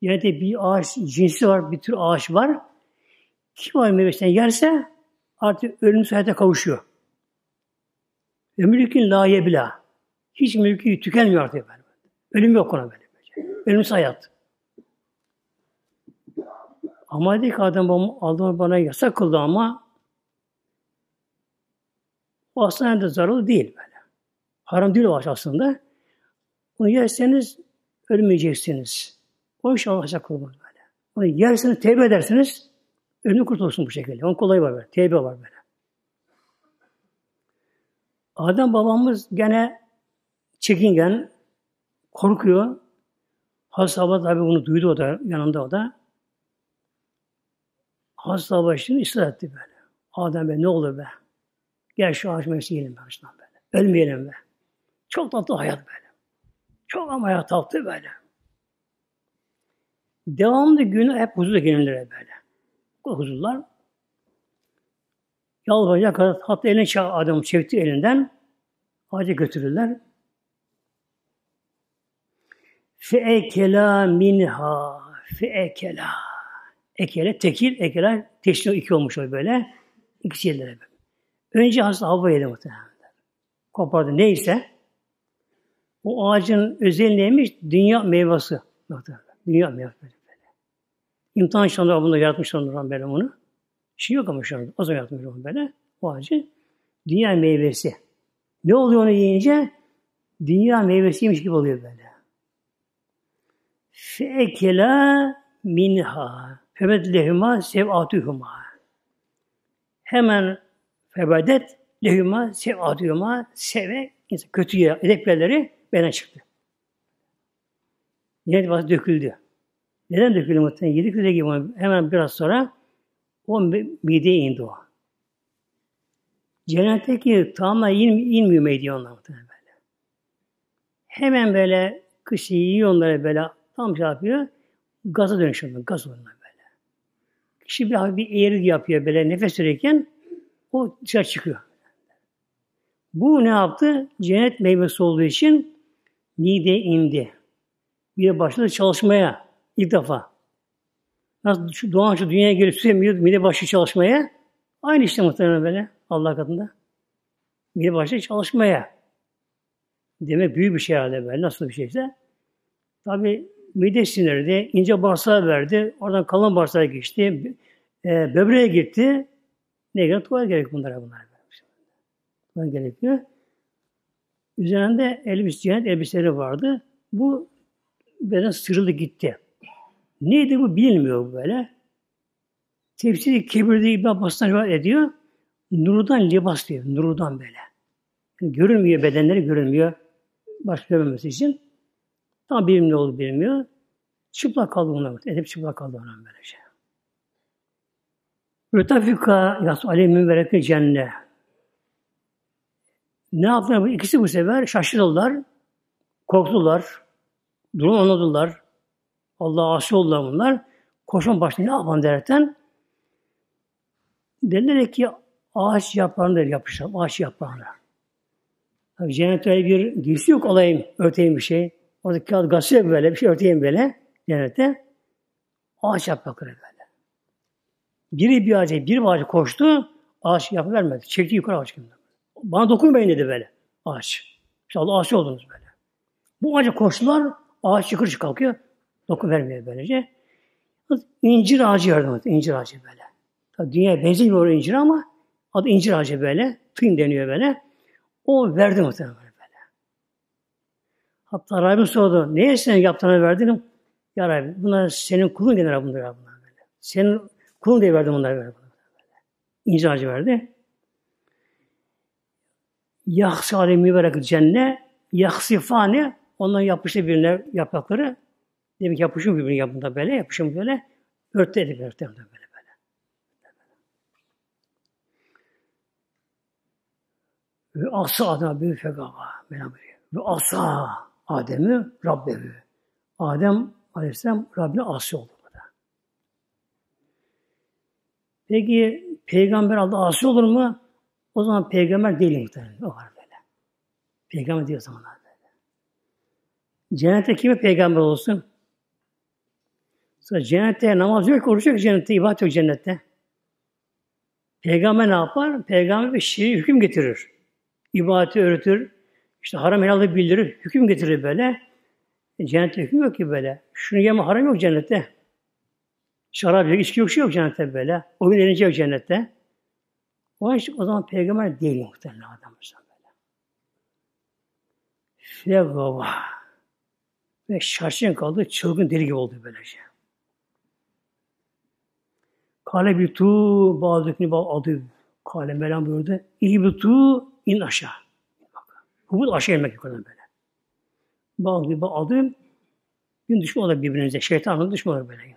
Yerde bir ağaç cinsi var, bir tür ağaç var. Kim o meyvesinden yerse artık ölüm hayata kavuşuyor. Ve mülkün la yebla. Hiç mülkü tükenmiyor artık böyle. Ölüm yok ona böyle. Ölümsüz hayat. Ama dedi ki adam Allah bana yasak kıldı ama o aslında da zararlı değil böyle. Haram değil o aslında. Onu yerseniz ölmeyeceksiniz. O iş Allah'a kurban böyle. Onu yersiniz, tevbe edersiniz, önü kurtulursun bu şekilde. Onun kolayı var böyle. Tevbe var böyle. Adem babamız gene çekingen, korkuyor. Hazreti Abba tabi bunu duydu o da, yanında o da. Hazreti Abba şimdi ısrar etti böyle. Adem be ne olur be. Gel şu ağaç meyvesi yiyelim be böyle. Ölmeyelim be. Çok tatlı hayat böyle. Çok ama hayat tatlı böyle. Devamlı günü hep huzurda gelirler böyle. Huzurlar. Yalvaracak kadar hatta eline çağ adamı çekti elinden. Ağaca götürürler. Feekela minha feekela. Ekele, tekil, ekela, teşnil iki olmuş o böyle. İkisi yerlere böyle. Önce Hazreti Havva yedi muhtemelen. Kopardı neyse. O ağacın özelliği neymiş? Dünya meyvesi. Dünya meyvesi. İmtihan şanları bunu yaratmışlar ondan böyle onu. Şey yok ama şu anda. O zaman yaratmış onu böyle. O ağacı. Dünya meyvesi. Ne oluyor onu yiyince? Dünya meyvesiymiş gibi oluyor böyle. Fekela minha. Febed lehuma sevatuhuma. Hemen febedet lehuma sevatuhuma seve kötüye edepleri benden çıktı. Yine döküldü. Neden dökülüyor muhtemelen? Yedi küre gibi hemen biraz sonra O mideye indi o. Cennetteki tamamen in, inmiyor mideye onlar böyle. Hemen böyle kışı yiyor onları böyle tam şey yapıyor. Gaza dönüşüyor. Gaz oluyor böyle. Kişi bir, bir eğri yapıyor böyle nefes verirken o dışarı çıkıyor. Bu ne yaptı? Cennet meyvesi olduğu için mide indi. Mide başladı çalışmaya ilk defa. Nasıl şu doğan şu dünyaya gelip süremiyor, mide başladı çalışmaya. Aynı işte muhtemelen böyle Allah katında. Mide başladı çalışmaya. Demek büyük bir şey herhalde böyle. Nasıl bir şeyse. Tabi mide sinirdi, ince bağırsağı verdi. Oradan kalın bağırsağa geçti. E, böbreğe gitti. Ne gerek? Tuvalet gerek bunlara bunlar. Tuvalet gerekiyor. Üzerinde elbise, cennet elbiseleri vardı. Bu beden sırıldı gitti. Neydi bu bilinmiyor böyle. Tefsiri kebirde İbn Abbas'tan rivayet ediyor. Nurdan libas diyor. Nurdan böyle. Yani görünmüyor bedenleri görünmüyor. Baş görmemesi için. Tam bilim ne oldu bilmiyor. Çıplak kaldı ona. Edip çıplak kaldı ona böylece. Rütafika yas alemin vereke cennet. Ne yaptılar? İkisi bu sefer şaşırdılar. Korktular. Durum anladılar. Allah'a asi oldular bunlar. Koşun başına ne yapalım derekten dediler ki ağaç yaprağını yapışalım. Ağaç yaprağını. Tabii cennette bir giysi yok alayım, örteyim bir şey. Orada kağıt gazete böyle, bir şey örteyim böyle cennette. Ağaç yaprakları böyle. Biri bir ağaca, bir ağaca koştu, ağaç yapı vermedi. Çekti yukarı ağaç gibi. Bana dokunmayın dedi böyle ağaç. İşte Allah ağaç oldunuz böyle. Bu ağaca koştular, ağaç yukarı kalkıyor. Dokun vermiyor böylece. İncir ağacı yardım etti, incir ağacı böyle. Tabii dünya benzemiyor incir ama adı incir ağacı böyle. Tüm deniyor böyle. O verdi muhtemelen böyle. Hatta Rabbim sordu. Neye sen yaptığını verdin? Ya Rabbi bunlar senin kulun genel bunlar bunlar böyle. Senin kulun diye verdim bunları böyle. İncir ağacı verdi. Yahsi alemi verek cennet yahsifane ondan yapıştı birine yaprakları demek yapışım birbirine yapında böyle yapışım böyle örtü edip örtü böyle böyle. Ve asa Adem büyük fekava. Ve asa Adem'i Rabbevi. Adem Aleyhisselam Rabbine asi oldu burada. Peki peygamber Allah asi olur mu? O zaman peygamber değil muhtemelen. O var böyle. Peygamber diyor zamanlar böyle. Cennette kime peygamber olsun? Sonra cennette namaz yok, oruç yok cennette, ibadet yok cennette. Peygamber ne yapar? Peygamber bir şiir hüküm getirir. İbadeti öğretir. İşte haram helalı bildirir. Hüküm getirir böyle. E, cennette hüküm yok ki böyle. Şunu yeme haram yok cennette. Şarap yok, içki yok, şey yok cennette böyle. Oyun eğlence yok cennette. O, işte, o zaman peygamber değil muhtemelen adam böyle. Fegava. Ve şaşkın kaldı, çılgın deli gibi oldu böylece. Kale bir tu bazı adı kale melam buyurdu. İyi bir tu in aşağı. Hubut aşağı inmek yukarıdan böyle. Bağlı bir aldım. Gün düşman olur birbirinize. Şeytanın düşman olur böyle.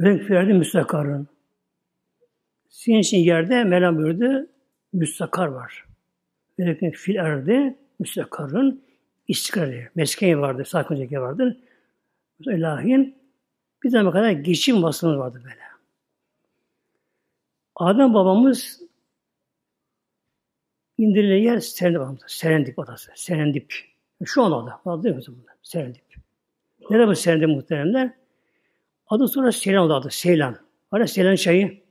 Renk verdi müstakarın. Senin için yerde Mevlam buyurdu, müstakar var. Velakin fil erdi, müstakarın istikrarı. Mesken vardır, sakıncaki vardır. İlahin bir zaman kadar geçim vasfımız vardı böyle. Adem babamız indirilen yer Serendip adası. Serendip adası. Serendip. Şu an adı. Adı değil mi? Serendip. Nerede bu Serendip muhteremler? Adı sonra Seylan adı. Seylan. Var Seylan çayı.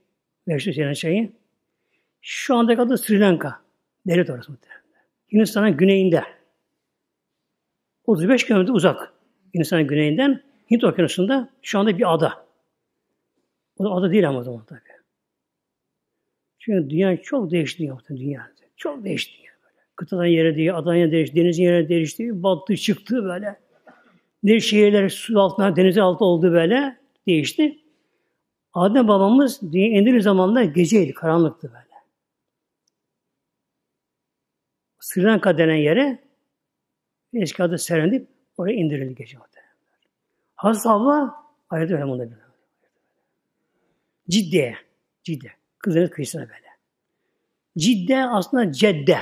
Meşhur Seylan çayı. Şu andaki adı Sri Lanka. Devlet orası muhteremler. Hindistan'ın güneyinde. 35 kilometre uzak. Hindistan'ın güneyinden Hint okyanusunda şu anda bir ada. O da ada değil ama o zaman tabii. Çünkü dünya çok değişti yaptı dünya. Çok değişti. Yani böyle. Kıtadan yere değil, adan yere değişti, denizin yere değişti, battı, çıktı böyle. Ne şehirler su altına, deniz altı oldu böyle. Değişti. Adem babamız dünya indirir zamanlar geceydi, karanlıktı böyle. Sri Lanka denen yere eski adı Serendip oraya indirildi gece muhtemelen. Hazreti Havva ayette öyle bunda bir. Cidde. Cidde. Kızların kıyısına böyle. Cidde aslında cedde.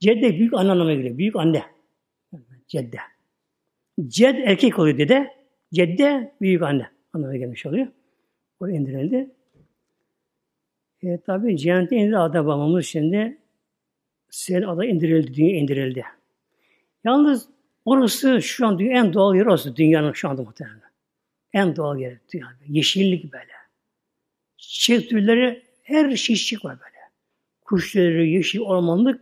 Cedde büyük anne anlamına geliyor. Büyük anne. Cedde. Ced erkek oluyor dede. Cedde büyük anne anlamına gelmiş oluyor. O indirildi. E, tabi cennete indirildi adam babamız şimdi sen ada indirildi, dünya indirildi. Yalnız orası şu an en doğal yer orası dünyanın şu anda muhtemelen. En doğal yer dünya. Yeşillik böyle. Çiçek türleri her şişlik var böyle. Kuşları, yeşil, ormanlık.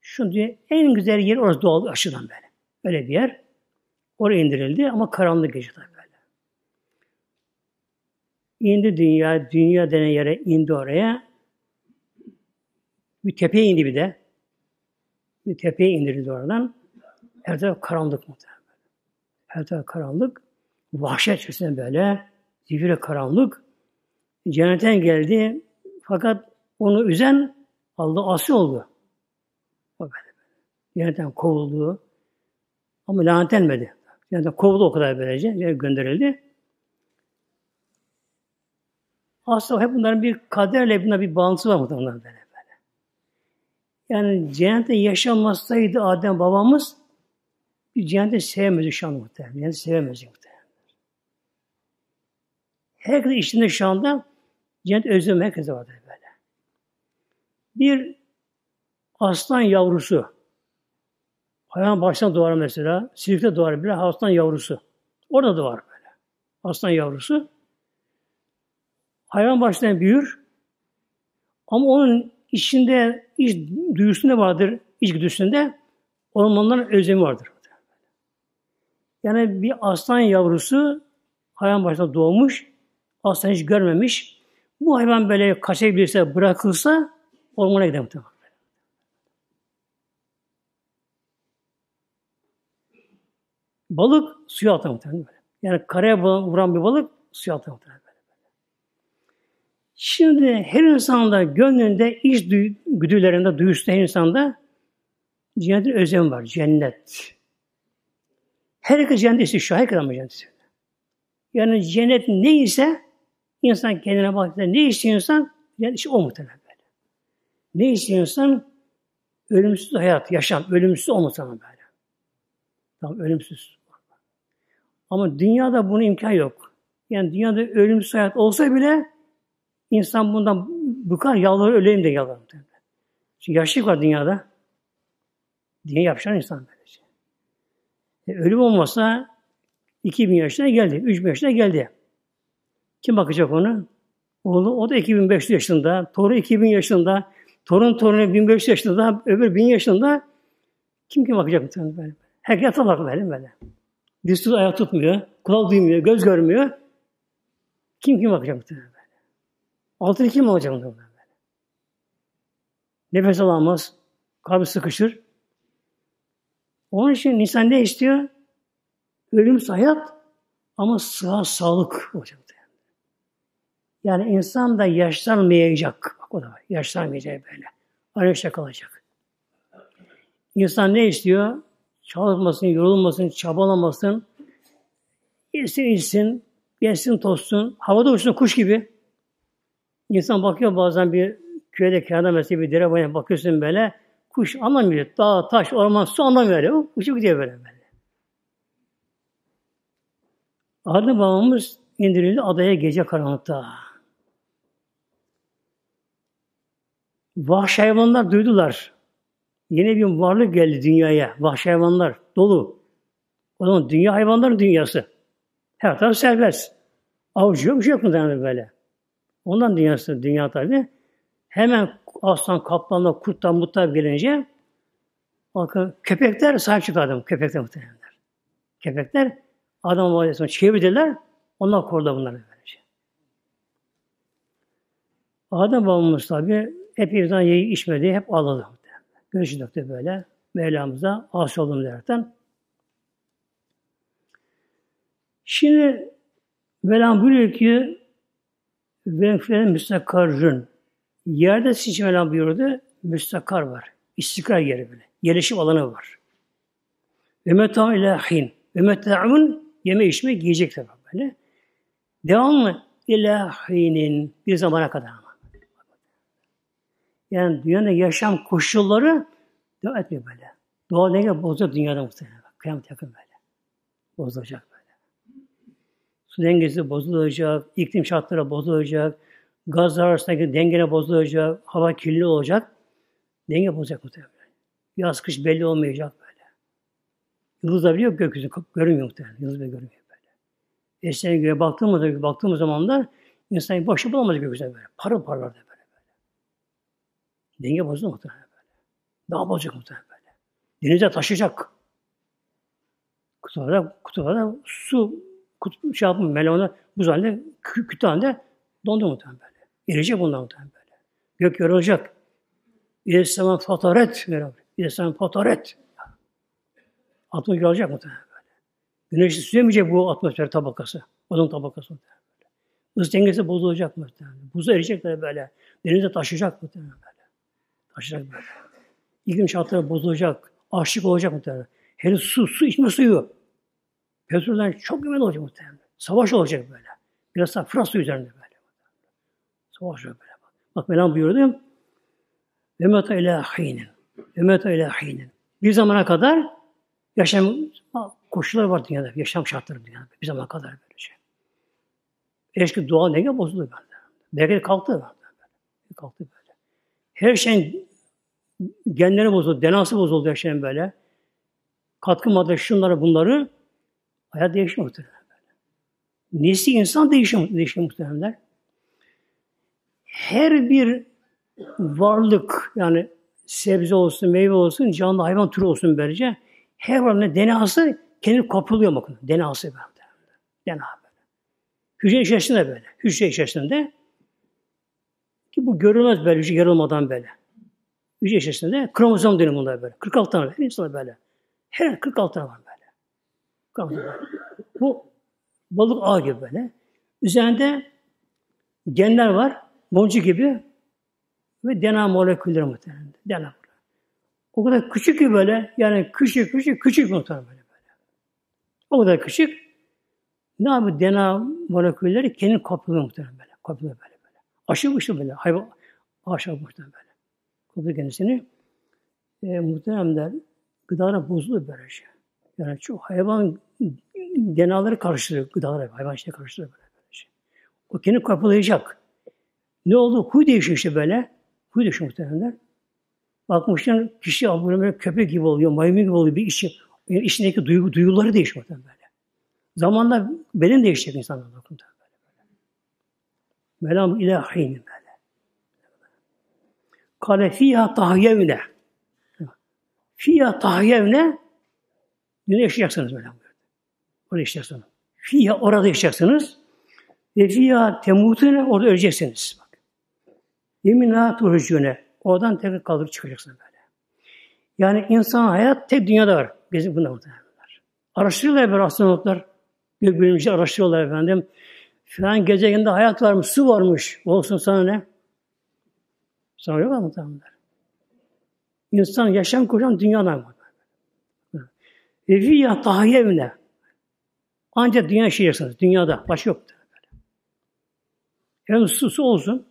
Şu dünya en güzel yer orası doğal açıdan böyle. Böyle bir yer. Oraya indirildi ama karanlık gece böyle. İndi dünya, dünya denen yere indi oraya. Bir tepeye indi bir de. Bir tepeye indirildi oradan. Her taraf karanlık muhtemelen. Her taraf karanlık. Vahşet içerisinde böyle. Zifire karanlık. Cennetten geldi. Fakat onu üzen Allah asi oldu. O böyle. Cennetten kovuldu. Ama lanetlenmedi. Cennetten kovuldu o kadar böylece. Gönderildi. Aslında hep bunların bir kaderle buna bir bağlantısı var muhtemelen böyle böyle. Yani cennette yaşamasaydı Adem babamız bir cennette sevmezdi şu an muhtemelen. Cennette sevemezdi muhtemelen. Herkes içinde şu anda cennet özlemi herkese vardır böyle. Bir aslan yavrusu hayvan baştan doğar mesela. Sirkte doğar bir aslan yavrusu. Orada doğar böyle. Aslan yavrusu. Hayvan baştan büyür. Ama onun içinde iç duyusunda vardır, iç güdüsünde ormanların özlemi vardır. Yani bir aslan yavrusu hayvan başında doğmuş, aslan hiç görmemiş. Bu hayvan böyle kaçabilirse, bırakılsa ormana gider muhtemelen. Balık suya atar muhtemelen böyle. Yani karaya vuran bir balık suya atar muhtemelen böyle. Şimdi her insanda gönlünde iç güdülerinde, duyusunda her insanda cennetin özlemi var. Cennet. Herkes cennet istiyor şu. Herkes ama cennet istiyor. Yani cennet neyse insan kendine baktığında ne istiyorsan yani işte o muhtemelen böyle. Ne istiyorsan ölümsüz hayat, yaşam, ölümsüz o muhtemelen böyle. Tamam ölümsüz. Ama dünyada bunun imkan yok. Yani dünyada ölümsüz hayat olsa bile insan bundan bıkar, yalvarır, öleyim de yalvarır. Çünkü yaşlık var dünyada. Dünya yapışan insan böylece. E, ölüm olmasa 2000 yaşına geldi, 3000 yaşına geldi. Kim bakacak onu? Oğlu o da 2500 yaşında, torun 2000 yaşında, torun torunu 1500 yaşında, öbür 1000 yaşında. Kim kim bakacak böyle? Herkes yatalak böyle böyle. Diz tut, ayak tutmuyor, kulak duymuyor, göz görmüyor. Kim kim bakacak muhtemelen böyle? Altını kim alacak muhtemelen böyle? Nefes alamaz, kalbi sıkışır. Onun için insan ne istiyor? Ölümsüz hayat ama sıhhat, sağlık olacak. Yani insan da yaşlanmayacak. Bak o da var. Yaşlanmayacak böyle. Şey kalacak. İnsan ne istiyor? çalışmasın, yorulmasın, çabalamasın, yesin içsin, yesin tozsun, havada uçsun kuş gibi. İnsan bakıyor bazen bir köyde kenarda mesela bir dere bakıyorsun böyle, kuş anlamıyor. Dağ, taş, orman, su anlamıyor. Öyle. Uçup gidiyor böyle böyle. Adem babamız indirildi adaya gece karanlıkta. Vahşi hayvanlar duydular. Yeni bir varlık geldi dünyaya. Vahşi hayvanlar dolu. O zaman dünya hayvanların dünyası. Her taraf serbest. Avcı yok, bir şey yok mu böyle. Ondan dünyası, dünya tabi. Hemen aslan, kaplanla, kurttan, mutlar gelince bakın köpekler sahip çıktı adam. Köpekler muhtemelenler. Köpekler adam validesine çevirdiler. Onlar korudu bunları böylece. Adem babamız tabi hep birden yeyi içmedi, hep ağladı. Görüşü nokta böyle. Mevlamıza asi oldum derken. Şimdi Mevlam buyuruyor ki Venfren müstakarrın. Yerde sizce Mevlam buyurdu. Müstakar var. İstikrar yeri böyle. Yerleşim alanı var. Ve meta ilahin. Ve meta'un yeme içme giyecek tabi böyle. Devamlı ilahinin bir zamana kadar ama. Yani dünyada yaşam koşulları devam etmiyor böyle. Doğa denge bozuyor dünyada muhtemelen. Kıyamet yakın böyle. Bozulacak böyle. Su dengesi bozulacak, iklim şartları bozulacak, gazlar arasındaki dengene bozulacak, hava kirli olacak. Denge bozacak muhtemelen. Yaz kış belli olmayacak böyle. Yıldızlar biliyor gökyüzü görünmüyor muhtemelen. Yıldız bile görünmüyor böyle. Eşlerine göre baktığımız, baktığımız zamanlar insan başı bulamaz gökyüzüne böyle. Parıl parıl böyle böyle. Denge bozuldu muhtemelen böyle. Daha bozacak muhtemelen böyle. Denize taşıyacak. Kutularda, kutularda su kutup şey yapmış, melona buz halinde, kü, kütü halinde dondu muhtemelen böyle. Eriyecek bundan muhtemelen böyle. Gök yorulacak. İlesamın fotoret beraber. İlesamın fotoret. Atmosfer yorulacak muhtemelen böyle. Güneş süzemeyecek bu atmosfer tabakası. Ozon tabakası muhtemelen böyle. Hız dengesi bozulacak muhtemelen. Buzu eriyecekler böyle. Denize taşıyacak muhtemelen böyle. Taşıyacak böyle. İklim şartları bozulacak. Açlık olacak muhtemelen. Henüz su, su içme suyu. Petrolden çok güven olacak muhtemelen. Savaş olacak böyle. Biraz daha Fransa üzerinde böyle. Savaş olacak böyle. Bak, Mevlam buyurdu. Ve meta ilahinin. Ve meta ilahinin. Bir zamana kadar yaşam koşullar var dünyada. Yaşam şartları dünyada. Bir zamana kadar böyle şey. Eski doğal denge bozuldu bende. Denge kalktı bende. Kalktı böyle. Her şeyin genleri bozuldu, denası bozuldu her şeyin böyle. Katkı madde şunları bunları hayat değişiyor muhtemelen. Nesli insan değişiyor, değişiyor muhtemelen. Her bir varlık yani sebze olsun, meyve olsun, canlı hayvan türü olsun böylece her varlığın denası kendini kopyalıyor bakın. Denası böyle. DNA böyle. Hücre içerisinde böyle. Hücre içerisinde ki bu görülmez böyle hücre yarılmadan böyle. Hücre içerisinde kromozom dönüm bunlar böyle. 46 tane. Her insanda böyle. Her 46 tane var böyle. 46 tane. Bu balık ağ gibi böyle. Üzerinde genler var. Boncuk gibi ve DNA molekülleri muhtemelen. DNA O kadar küçük ki böyle, yani küçük küçük küçük muhtemelen böyle böyle. O kadar küçük. Ne yapıyor DNA molekülleri kendi kopyalıyor muhtemelen böyle. Kopyalıyor böyle böyle. Uçtu böyle. Hayvan aşağı muhtemelen böyle. Kopyalıyor kendisini. E, muhteremler gıdalar bozuluyor böyle şey. Yani çok hayvan DNA'ları karıştırıyor. Gıdaları hayvan işte karıştırıyor böyle, böyle şey. O kendi kopyalayacak. Ne oldu? Huy değişiyor işte böyle. Huy değişiyor muhtemelenler. Bakmışlar kişi böyle köpek gibi oluyor, maymun gibi oluyor bir işi. Yani içindeki duygu, duyguları değişiyor böyle. Zamanla beden değişecek insanlar bakımda. Melam ilahin böyle. Kale fiyha tahyevne. Fiyha tahyevne Yine yaşayacaksınız böyle. Orada yaşayacaksınız. Fiyha orada yaşayacaksınız. Ve fiyha temutune orada öleceksiniz. Bak. Yeminâ turhücüne. Oradan tekrar kaldırıp çıkacaksınız böyle. Yani insan hayat tek dünyada var. Bizim bunda muhtemelenler. Araştırıyorlar böyle astronotlar. Gökbilimciler araştırıyorlar efendim. Filan gezegende hayat varmış, su varmış. Olsun sana ne? Sana yok mu muhtemelenler? İnsan yaşam kuran dünyadan var. Fiyya tahayyevne. Ancak dünya yaşayacaksınız. Dünyada. Başka yok. Yani su, su olsun.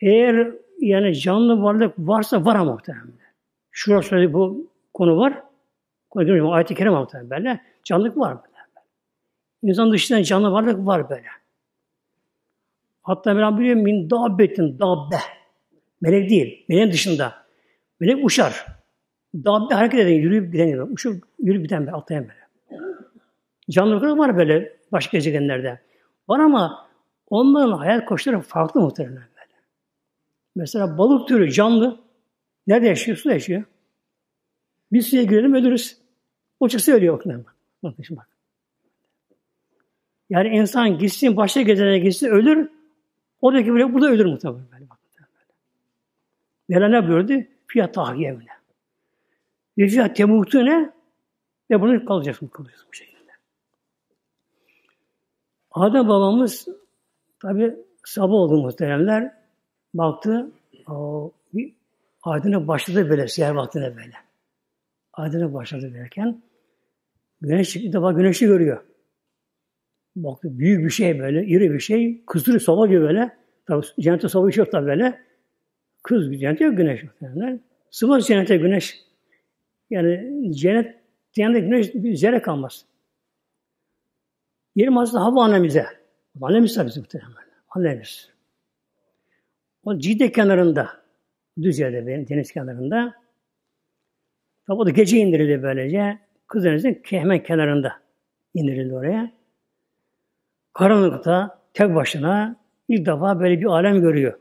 Eğer yani canlı varlık varsa var ama muhtemelen. Şurası bu konu var. Ayet-i Kerim muhtemelen böyle. Canlılık var böyle. İnsan dışında canlı varlık var böyle. Hatta ben biliyorum min dabbetin dabbe. Melek değil. Meleğin dışında. Melek uçar. Dabbe hareket eden, yürüyüp giden, uçup yürüyüp giden böyle, atlayan böyle. Canlı var böyle başka gezegenlerde. Var ama onların hayat koşulları farklı muhtemelen. Mesela balık türü canlı. Nerede yaşıyor? Suda yaşıyor. Biz suya girelim ölürüz. O çıksa ölüyor bakın. Bakın şimdi bak. Yani insan gitsin başka gezegene gitsin ölür. Oradaki bile burada ölür muhtemelen. Böyle, bak. Mevla ne buyurdu? Fiyat tahyevne. Ve fiyat temutune ve bunu kalacaksın, kalacaksın bu şekilde. Adem babamız tabi sabah oldu muhteremler. Baktı o, bir aydınlık başladı böyle siyah vaktine böyle. Aydınlık başladı derken güneş çıktı defa güneşi görüyor. Baktı büyük bir şey böyle, iri bir şey. Kızdırıyor soba gibi böyle. Tabii cennette soba hiç yok tabii böyle. Kız cennette yok güneş. Yani. Sığmaz cennete güneş. Yani cennet, cennette güneş bir zerre kalmaz. Yerim aslında hava annemize. Annemiz bizim muhtemelen. Annemiz. O Cide kenarında, düz yerde benim, deniz kenarında. Tabi o da gece indirildi böylece. Kızınızın hemen kenarında indirildi oraya. Karanlıkta tek başına ilk defa böyle bir alem görüyor.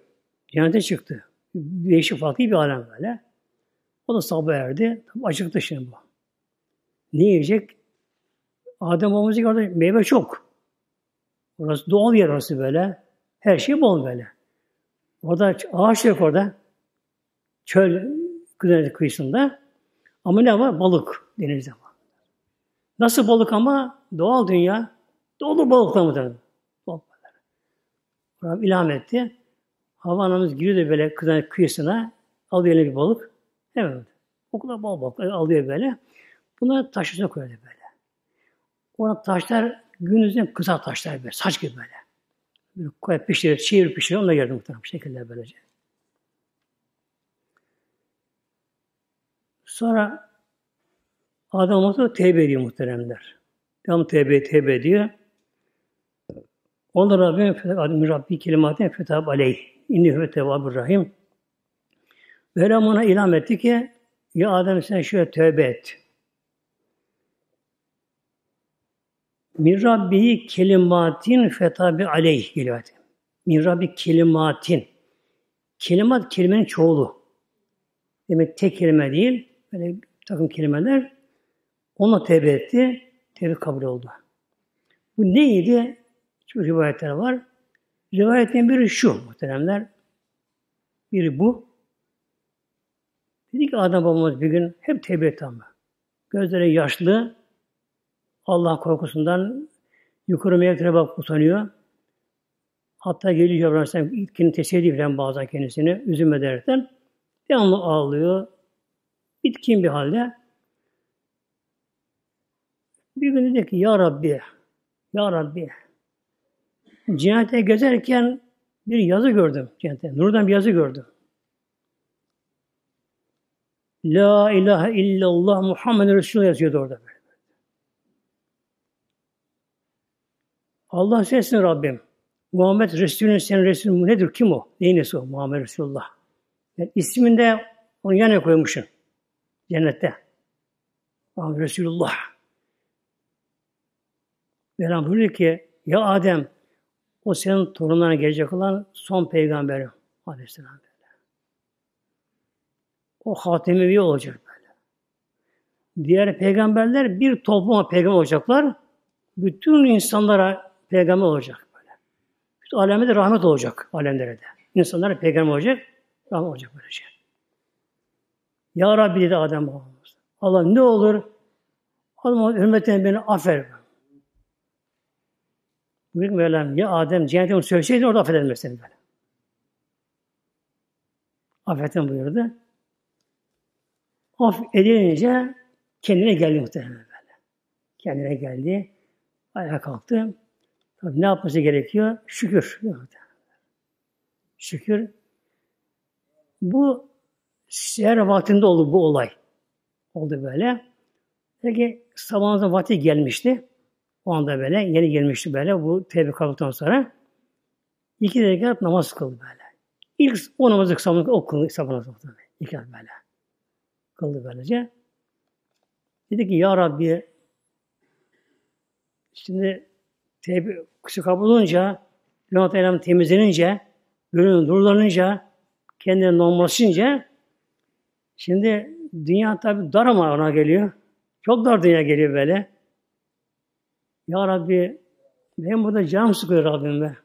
Cennete çıktı. Değişik farklı bir alem böyle. O da sabah erdi. Tabi acıktı şimdi bu. Ne yiyecek? Adem babamızı gördü. Meyve çok. Orası doğal yer orası böyle. Her şey bol böyle. Orada ağaç yok orada. Çöl güney kıyısında. Ama ne var? Balık denizde var. Nasıl balık ama? Doğal dünya. Dolu balıklar mı Balıklar. Rabbim ilham etti. Hava anamız giriyor da böyle kızın kıyısına. Alıyor bir balık. Evet. O kadar bal balık alıyor böyle. Buna taş üstüne koyuyor böyle. Ona taşlar günümüzün kısa taşlar böyle. Saç gibi böyle. Böyle koyup pişirir, çiğir pişirir. Onunla yardım muhtemelen. Bu şekilde böylece. Sonra Adem olsa tevbe ediyor muhteremler. Devam tevbe, tevbe ediyor. Onda Rabbim Adem Rabbi kelimatin fetab aleyh. İnni ve tevabur rahim. Velham ona ilham etti ki ya Adem sen şöyle tövbe et. Min Rabbi kelimatin fetabi aleyh geliyor. Min Rabbi kelimatin. Kelimat kelimenin çoğulu. Demek tek kelime değil. Böyle bir takım kelimeler. Ona tevbe etti. Tevbe kabul oldu. Bu neydi? Şu rivayetler var. Rivayetin biri şu muhteremler. Biri bu. Dedi ki Adem babamız bir gün hep tevbe etti ama. Gözleri yaşlı, Allah korkusundan yukarı meleklere bak utanıyor. Hatta geliyor Cebrail Aleyhisselam ilkini teselli ediyor bazen kendisini üzülme derekten. Devamlı ağlıyor. Bitkin bir halde. Bir gün dedi ki Ya Rabbi, Ya Rabbi cennete gezerken bir yazı gördüm cennete. Nurdan bir yazı gördüm. La ilahe illallah Muhammed Resulullah yazıyordu orada. Böyle. Allah sensin Rabbim. Muhammed Resulün senin Resulün nedir? Kim o? Neyin nesi o? Muhammed Resulullah. Yani isminde onu yana koymuşsun. Cennette. Muhammed Resulullah. Mevlam buyuruyor ki ya Adem o senin torunlarına gelecek olan son peygamberim. Aleyhisselam böyle. O hatemevi olacak böyle. Diğer peygamberler bir topluma peygamber olacaklar. Bütün insanlara peygamber olacak böyle. Bütün aleme rahmet olacak alemlere de. İnsanlara peygamber olacak, rahmet olacak böylece. Şey. Ya Rabbi dedi Adem babamız. Allah ne olur Adam hürmetine beni affet. Buyurun Mevlam ya Adem cennete onu söyleseydi orada affedilmez seni böyle. Affetin buyurdu. Af edilince kendine geldi muhtemelen böyle. Kendine geldi. Ayağa kalktı. Tabii ne yapması gerekiyor? Şükür. Şükür. Bu seher vaktinde oldu bu olay. Oldu böyle. Peki sabahında vakti gelmişti. O anda böyle yeni gelmişti böyle bu tevbe kaldıktan sonra. iki rekat namaz kıldı böyle. İlk o namazı sabah o kıldı sabah namazı kıldı. İlk böyle. Kıldı böylece. Dedi ki Ya Rabbi şimdi tevbe olunca, günah eylem temizlenince, gönlün nurlanınca, kendine normalleşince, şimdi dünya tabi dar ama ona geliyor. Çok dar dünya geliyor böyle. Ya Rabbi, benim burada canım sıkıyor Rabbim be.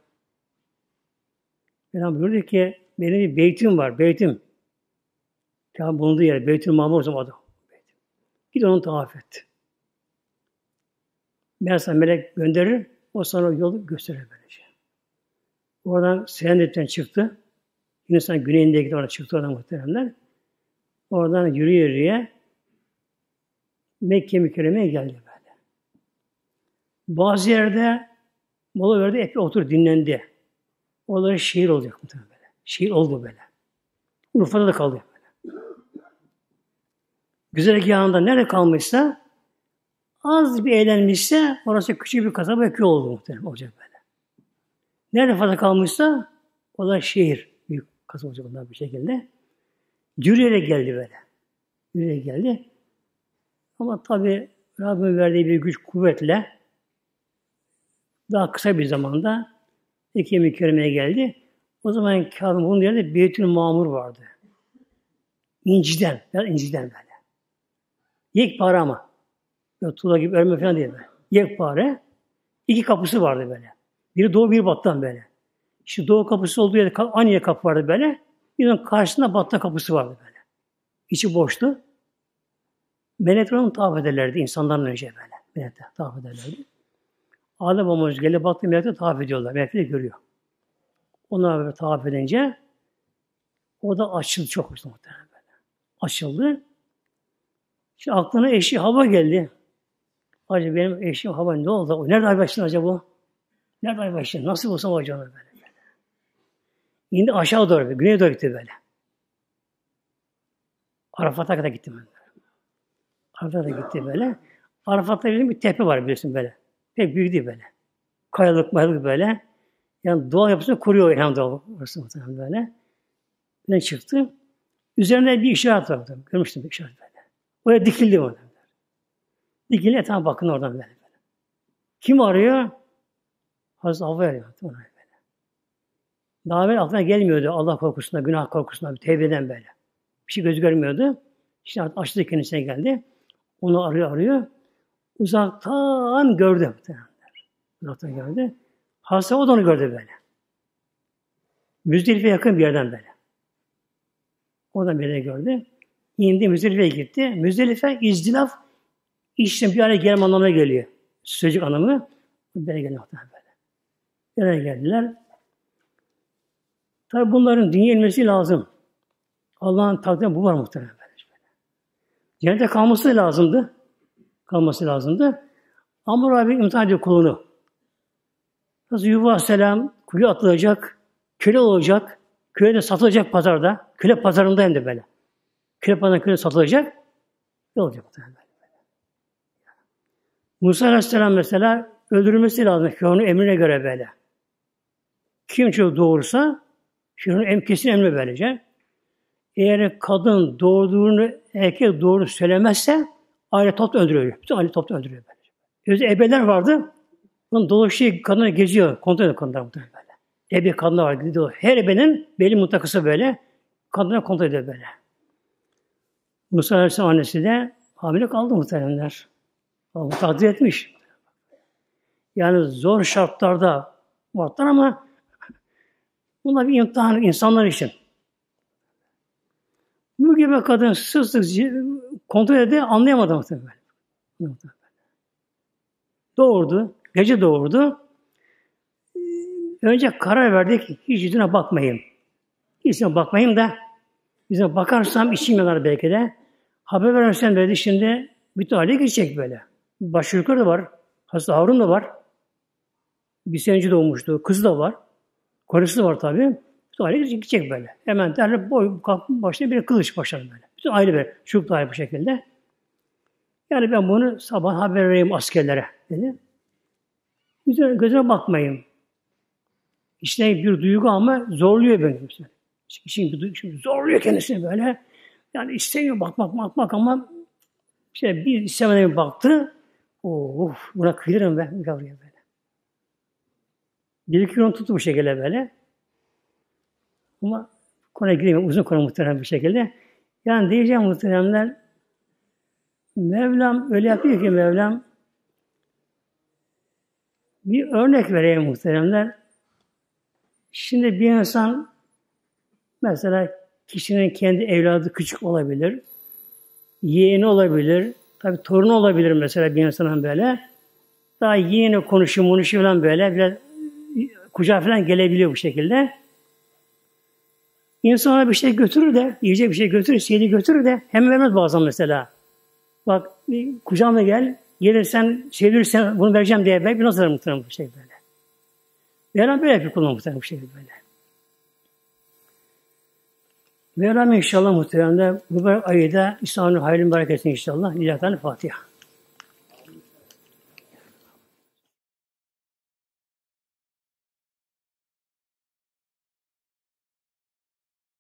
Mevlam buyurdu ki, benim bir beytim var, beytim. Kabe bulunduğu yer, Beytül Mamur zaman adı. Git onu tavaf et. Sana melek gönderir, o sana yolu gösterir böylece. Oradan Sehendet'ten çıktı. Hindistan güneyinde gitti, orada çıktı oradan muhteremler. Oradan yürü yürüye Mekke mükerremeye geldi böyle. Bazı yerde Mola verdi, epey otur dinlendi. Oraları şehir olacak muhtemelen böyle. Şehir oldu böyle. Urfa'da da kaldı böyle. Güzergahında nerede kalmışsa az bir eğlenmişse orası küçük bir kasaba köy oldu muhtemelen olacak böyle. Nerede fazla kalmışsa o da şehir. Büyük kasaba olacak onlar bir şekilde. Yürüyerek geldi böyle. Yürüyerek geldi. Ama tabi Rabbimin verdiği bir güç kuvvetle daha kısa bir zamanda Ekim-i Kerime'ye geldi. O zaman Kabe'nin bunun yerinde Beytül Mamur vardı. İnciden, yani inciden böyle. Yekpare ama. Yok tuğla gibi örme falan değil böyle. Yekpare. İki kapısı vardı böyle. Biri doğu, biri battan böyle. İşte doğu kapısı olduğu yerde aynı kapı vardı böyle. Bir de karşısında battan kapısı vardı böyle. İçi boştu. Melekler onu tavaf ederlerdi insanlardan önce böyle. Melekler tavaf ederlerdi. Adem babamız gelip baktı melekler tavaf ediyorlar. Melekler görüyor. Onlar böyle tavaf edince o da açıldı çok muhtemelen böyle. Açıldı. Şimdi aklına eşi hava geldi. Acaba benim eşim hava ne oldu? O nerede başladı acaba? Nerede başladı? Nasıl olsa acaba böyle. böyle. İndi aşağı doğru, güneye doğru gitti böyle. Arafat'a kadar gitti ben. Arafat'a gitti böyle. Arafat'ta bir tepe var biliyorsun böyle. Pek büyük değil böyle. Kayalık mayalık böyle. Yani doğal yapısını kuruyor elhamdülillah. Orası muhtemelen böyle. Ben çıktı. Üzerine bir işaret vardı. Görmüştüm bir işaret böyle. Oraya dikildi orada. Dikildi etrafa bakın oradan böyle. böyle. Kim arıyor? Hazreti Havva arıyor. Daha evvel aklına gelmiyordu Allah korkusunda, günah korkusunda, tevbeden böyle. Bir şey göz görmüyordu. İşte açtı kendisine geldi. Onu arıyor arıyor. Uzaktan gördü. Uzaktan gördü. Hasta o da onu gördü böyle. Müzdelife yakın bir yerden böyle. Oradan bir yere gördü. İndi Müzdelife'ye gitti. Müzdelife izdilaf işin bir araya gelme anlamına geliyor. Sözcük anlamı. Böyle geliyor böyle. Nereye geldiler? Tabi bunların dünya inmesi lazım. Allah'ın takdiri bu var muhtemelen. Cennete kalması lazımdı. Kalması lazımdı. Ama Rabbi imtihan ediyor kulunu. Nasıl Yuva Selam kule atılacak, köle olacak, köle de satılacak pazarda. Köle pazarında hem de böyle. Köle pazarında köle satılacak. Ne olacak böyle. Musa Aleyhisselam mesela öldürülmesi lazım. Firavun'un emrine göre böyle. Kim çok doğursa Firavun'un em, kesin emri böylece. Eğer kadın doğurduğunu erkek doğru söylemezse aile toplu öldürüyor. Bütün aile toplu öldürüyor böylece. Gözde ebeler vardı. Bunun dolaşıyor, kadına geziyor. Kontrol ediyor kadınlar muhtemelen böyle. Ebe kadınlar var. Gidiyor. Her ebenin belli mutlakası böyle. Kadına kontrol ediyor böyle. Musa Aleyhisselam annesi de hamile kaldı muhtemelenler. Allah takdir etmiş. Yani zor şartlarda varlar ama bunlar bir imtihan insanlar için. Bu gibi kadın sık sık kontrol edip anlayamadı muhtemelen. Doğurdu. Gece doğurdu. Önce karar verdik. Hiç yüzüne bakmayayım. Yüzüne bakmayayım da yüzüne bakarsam içim yanar belki de. Haber verirsen dedi şimdi bütün aile geçecek böyle. Başı yukarı da var. Hasta Harun da var. Bir sene önce doğmuştu. Kızı da var. Karısı da var tabii. Bütün aile gidecek böyle. Hemen derler boy başına bir kılıç başlar böyle. Bütün aile böyle. Çocuk da bu şekilde. Yani ben bunu sabah haber vereyim askerlere dedi. Gözüne, gözüne bakmayın. İşte bir duygu ama zorluyor beni. İşin bir duygu, zorluyor kendisini böyle. Yani istemiyor bakmak bakmak ama işte bir istemeden baktı. Oh, buna kıyırım ben yavruya böyle. Bir iki gün tuttu bu şekilde böyle. Ama konuya gireyim, uzun konu muhtemelen bir şekilde. Yani diyeceğim muhteremler, Mevlam öyle yapıyor ki Mevlam, bir örnek vereyim muhteremler. Şimdi bir insan mesela kişinin kendi evladı küçük olabilir, yeğeni olabilir, tabi torunu olabilir mesela bir insanın böyle. Daha yeğeni konuşuyor, konuşuyor falan böyle, biraz kucağa falan gelebiliyor bu şekilde. İnsana bir şey götürür de, yiyecek bir şey götürür, şeyini götürür de hem vermez bazen mesela. Bak kucağıma gel, gelirsen, çevirirsen bunu vereceğim diye belki nasıl muhtemelen bu şey böyle. Mevlam böyle yapıyor kullanmak muhtemelen bu şekilde böyle. Mevlam inşallah muhtemelen bu ayı da İslam'ın hayırlı bereketini inşallah. İlahi Fatiha.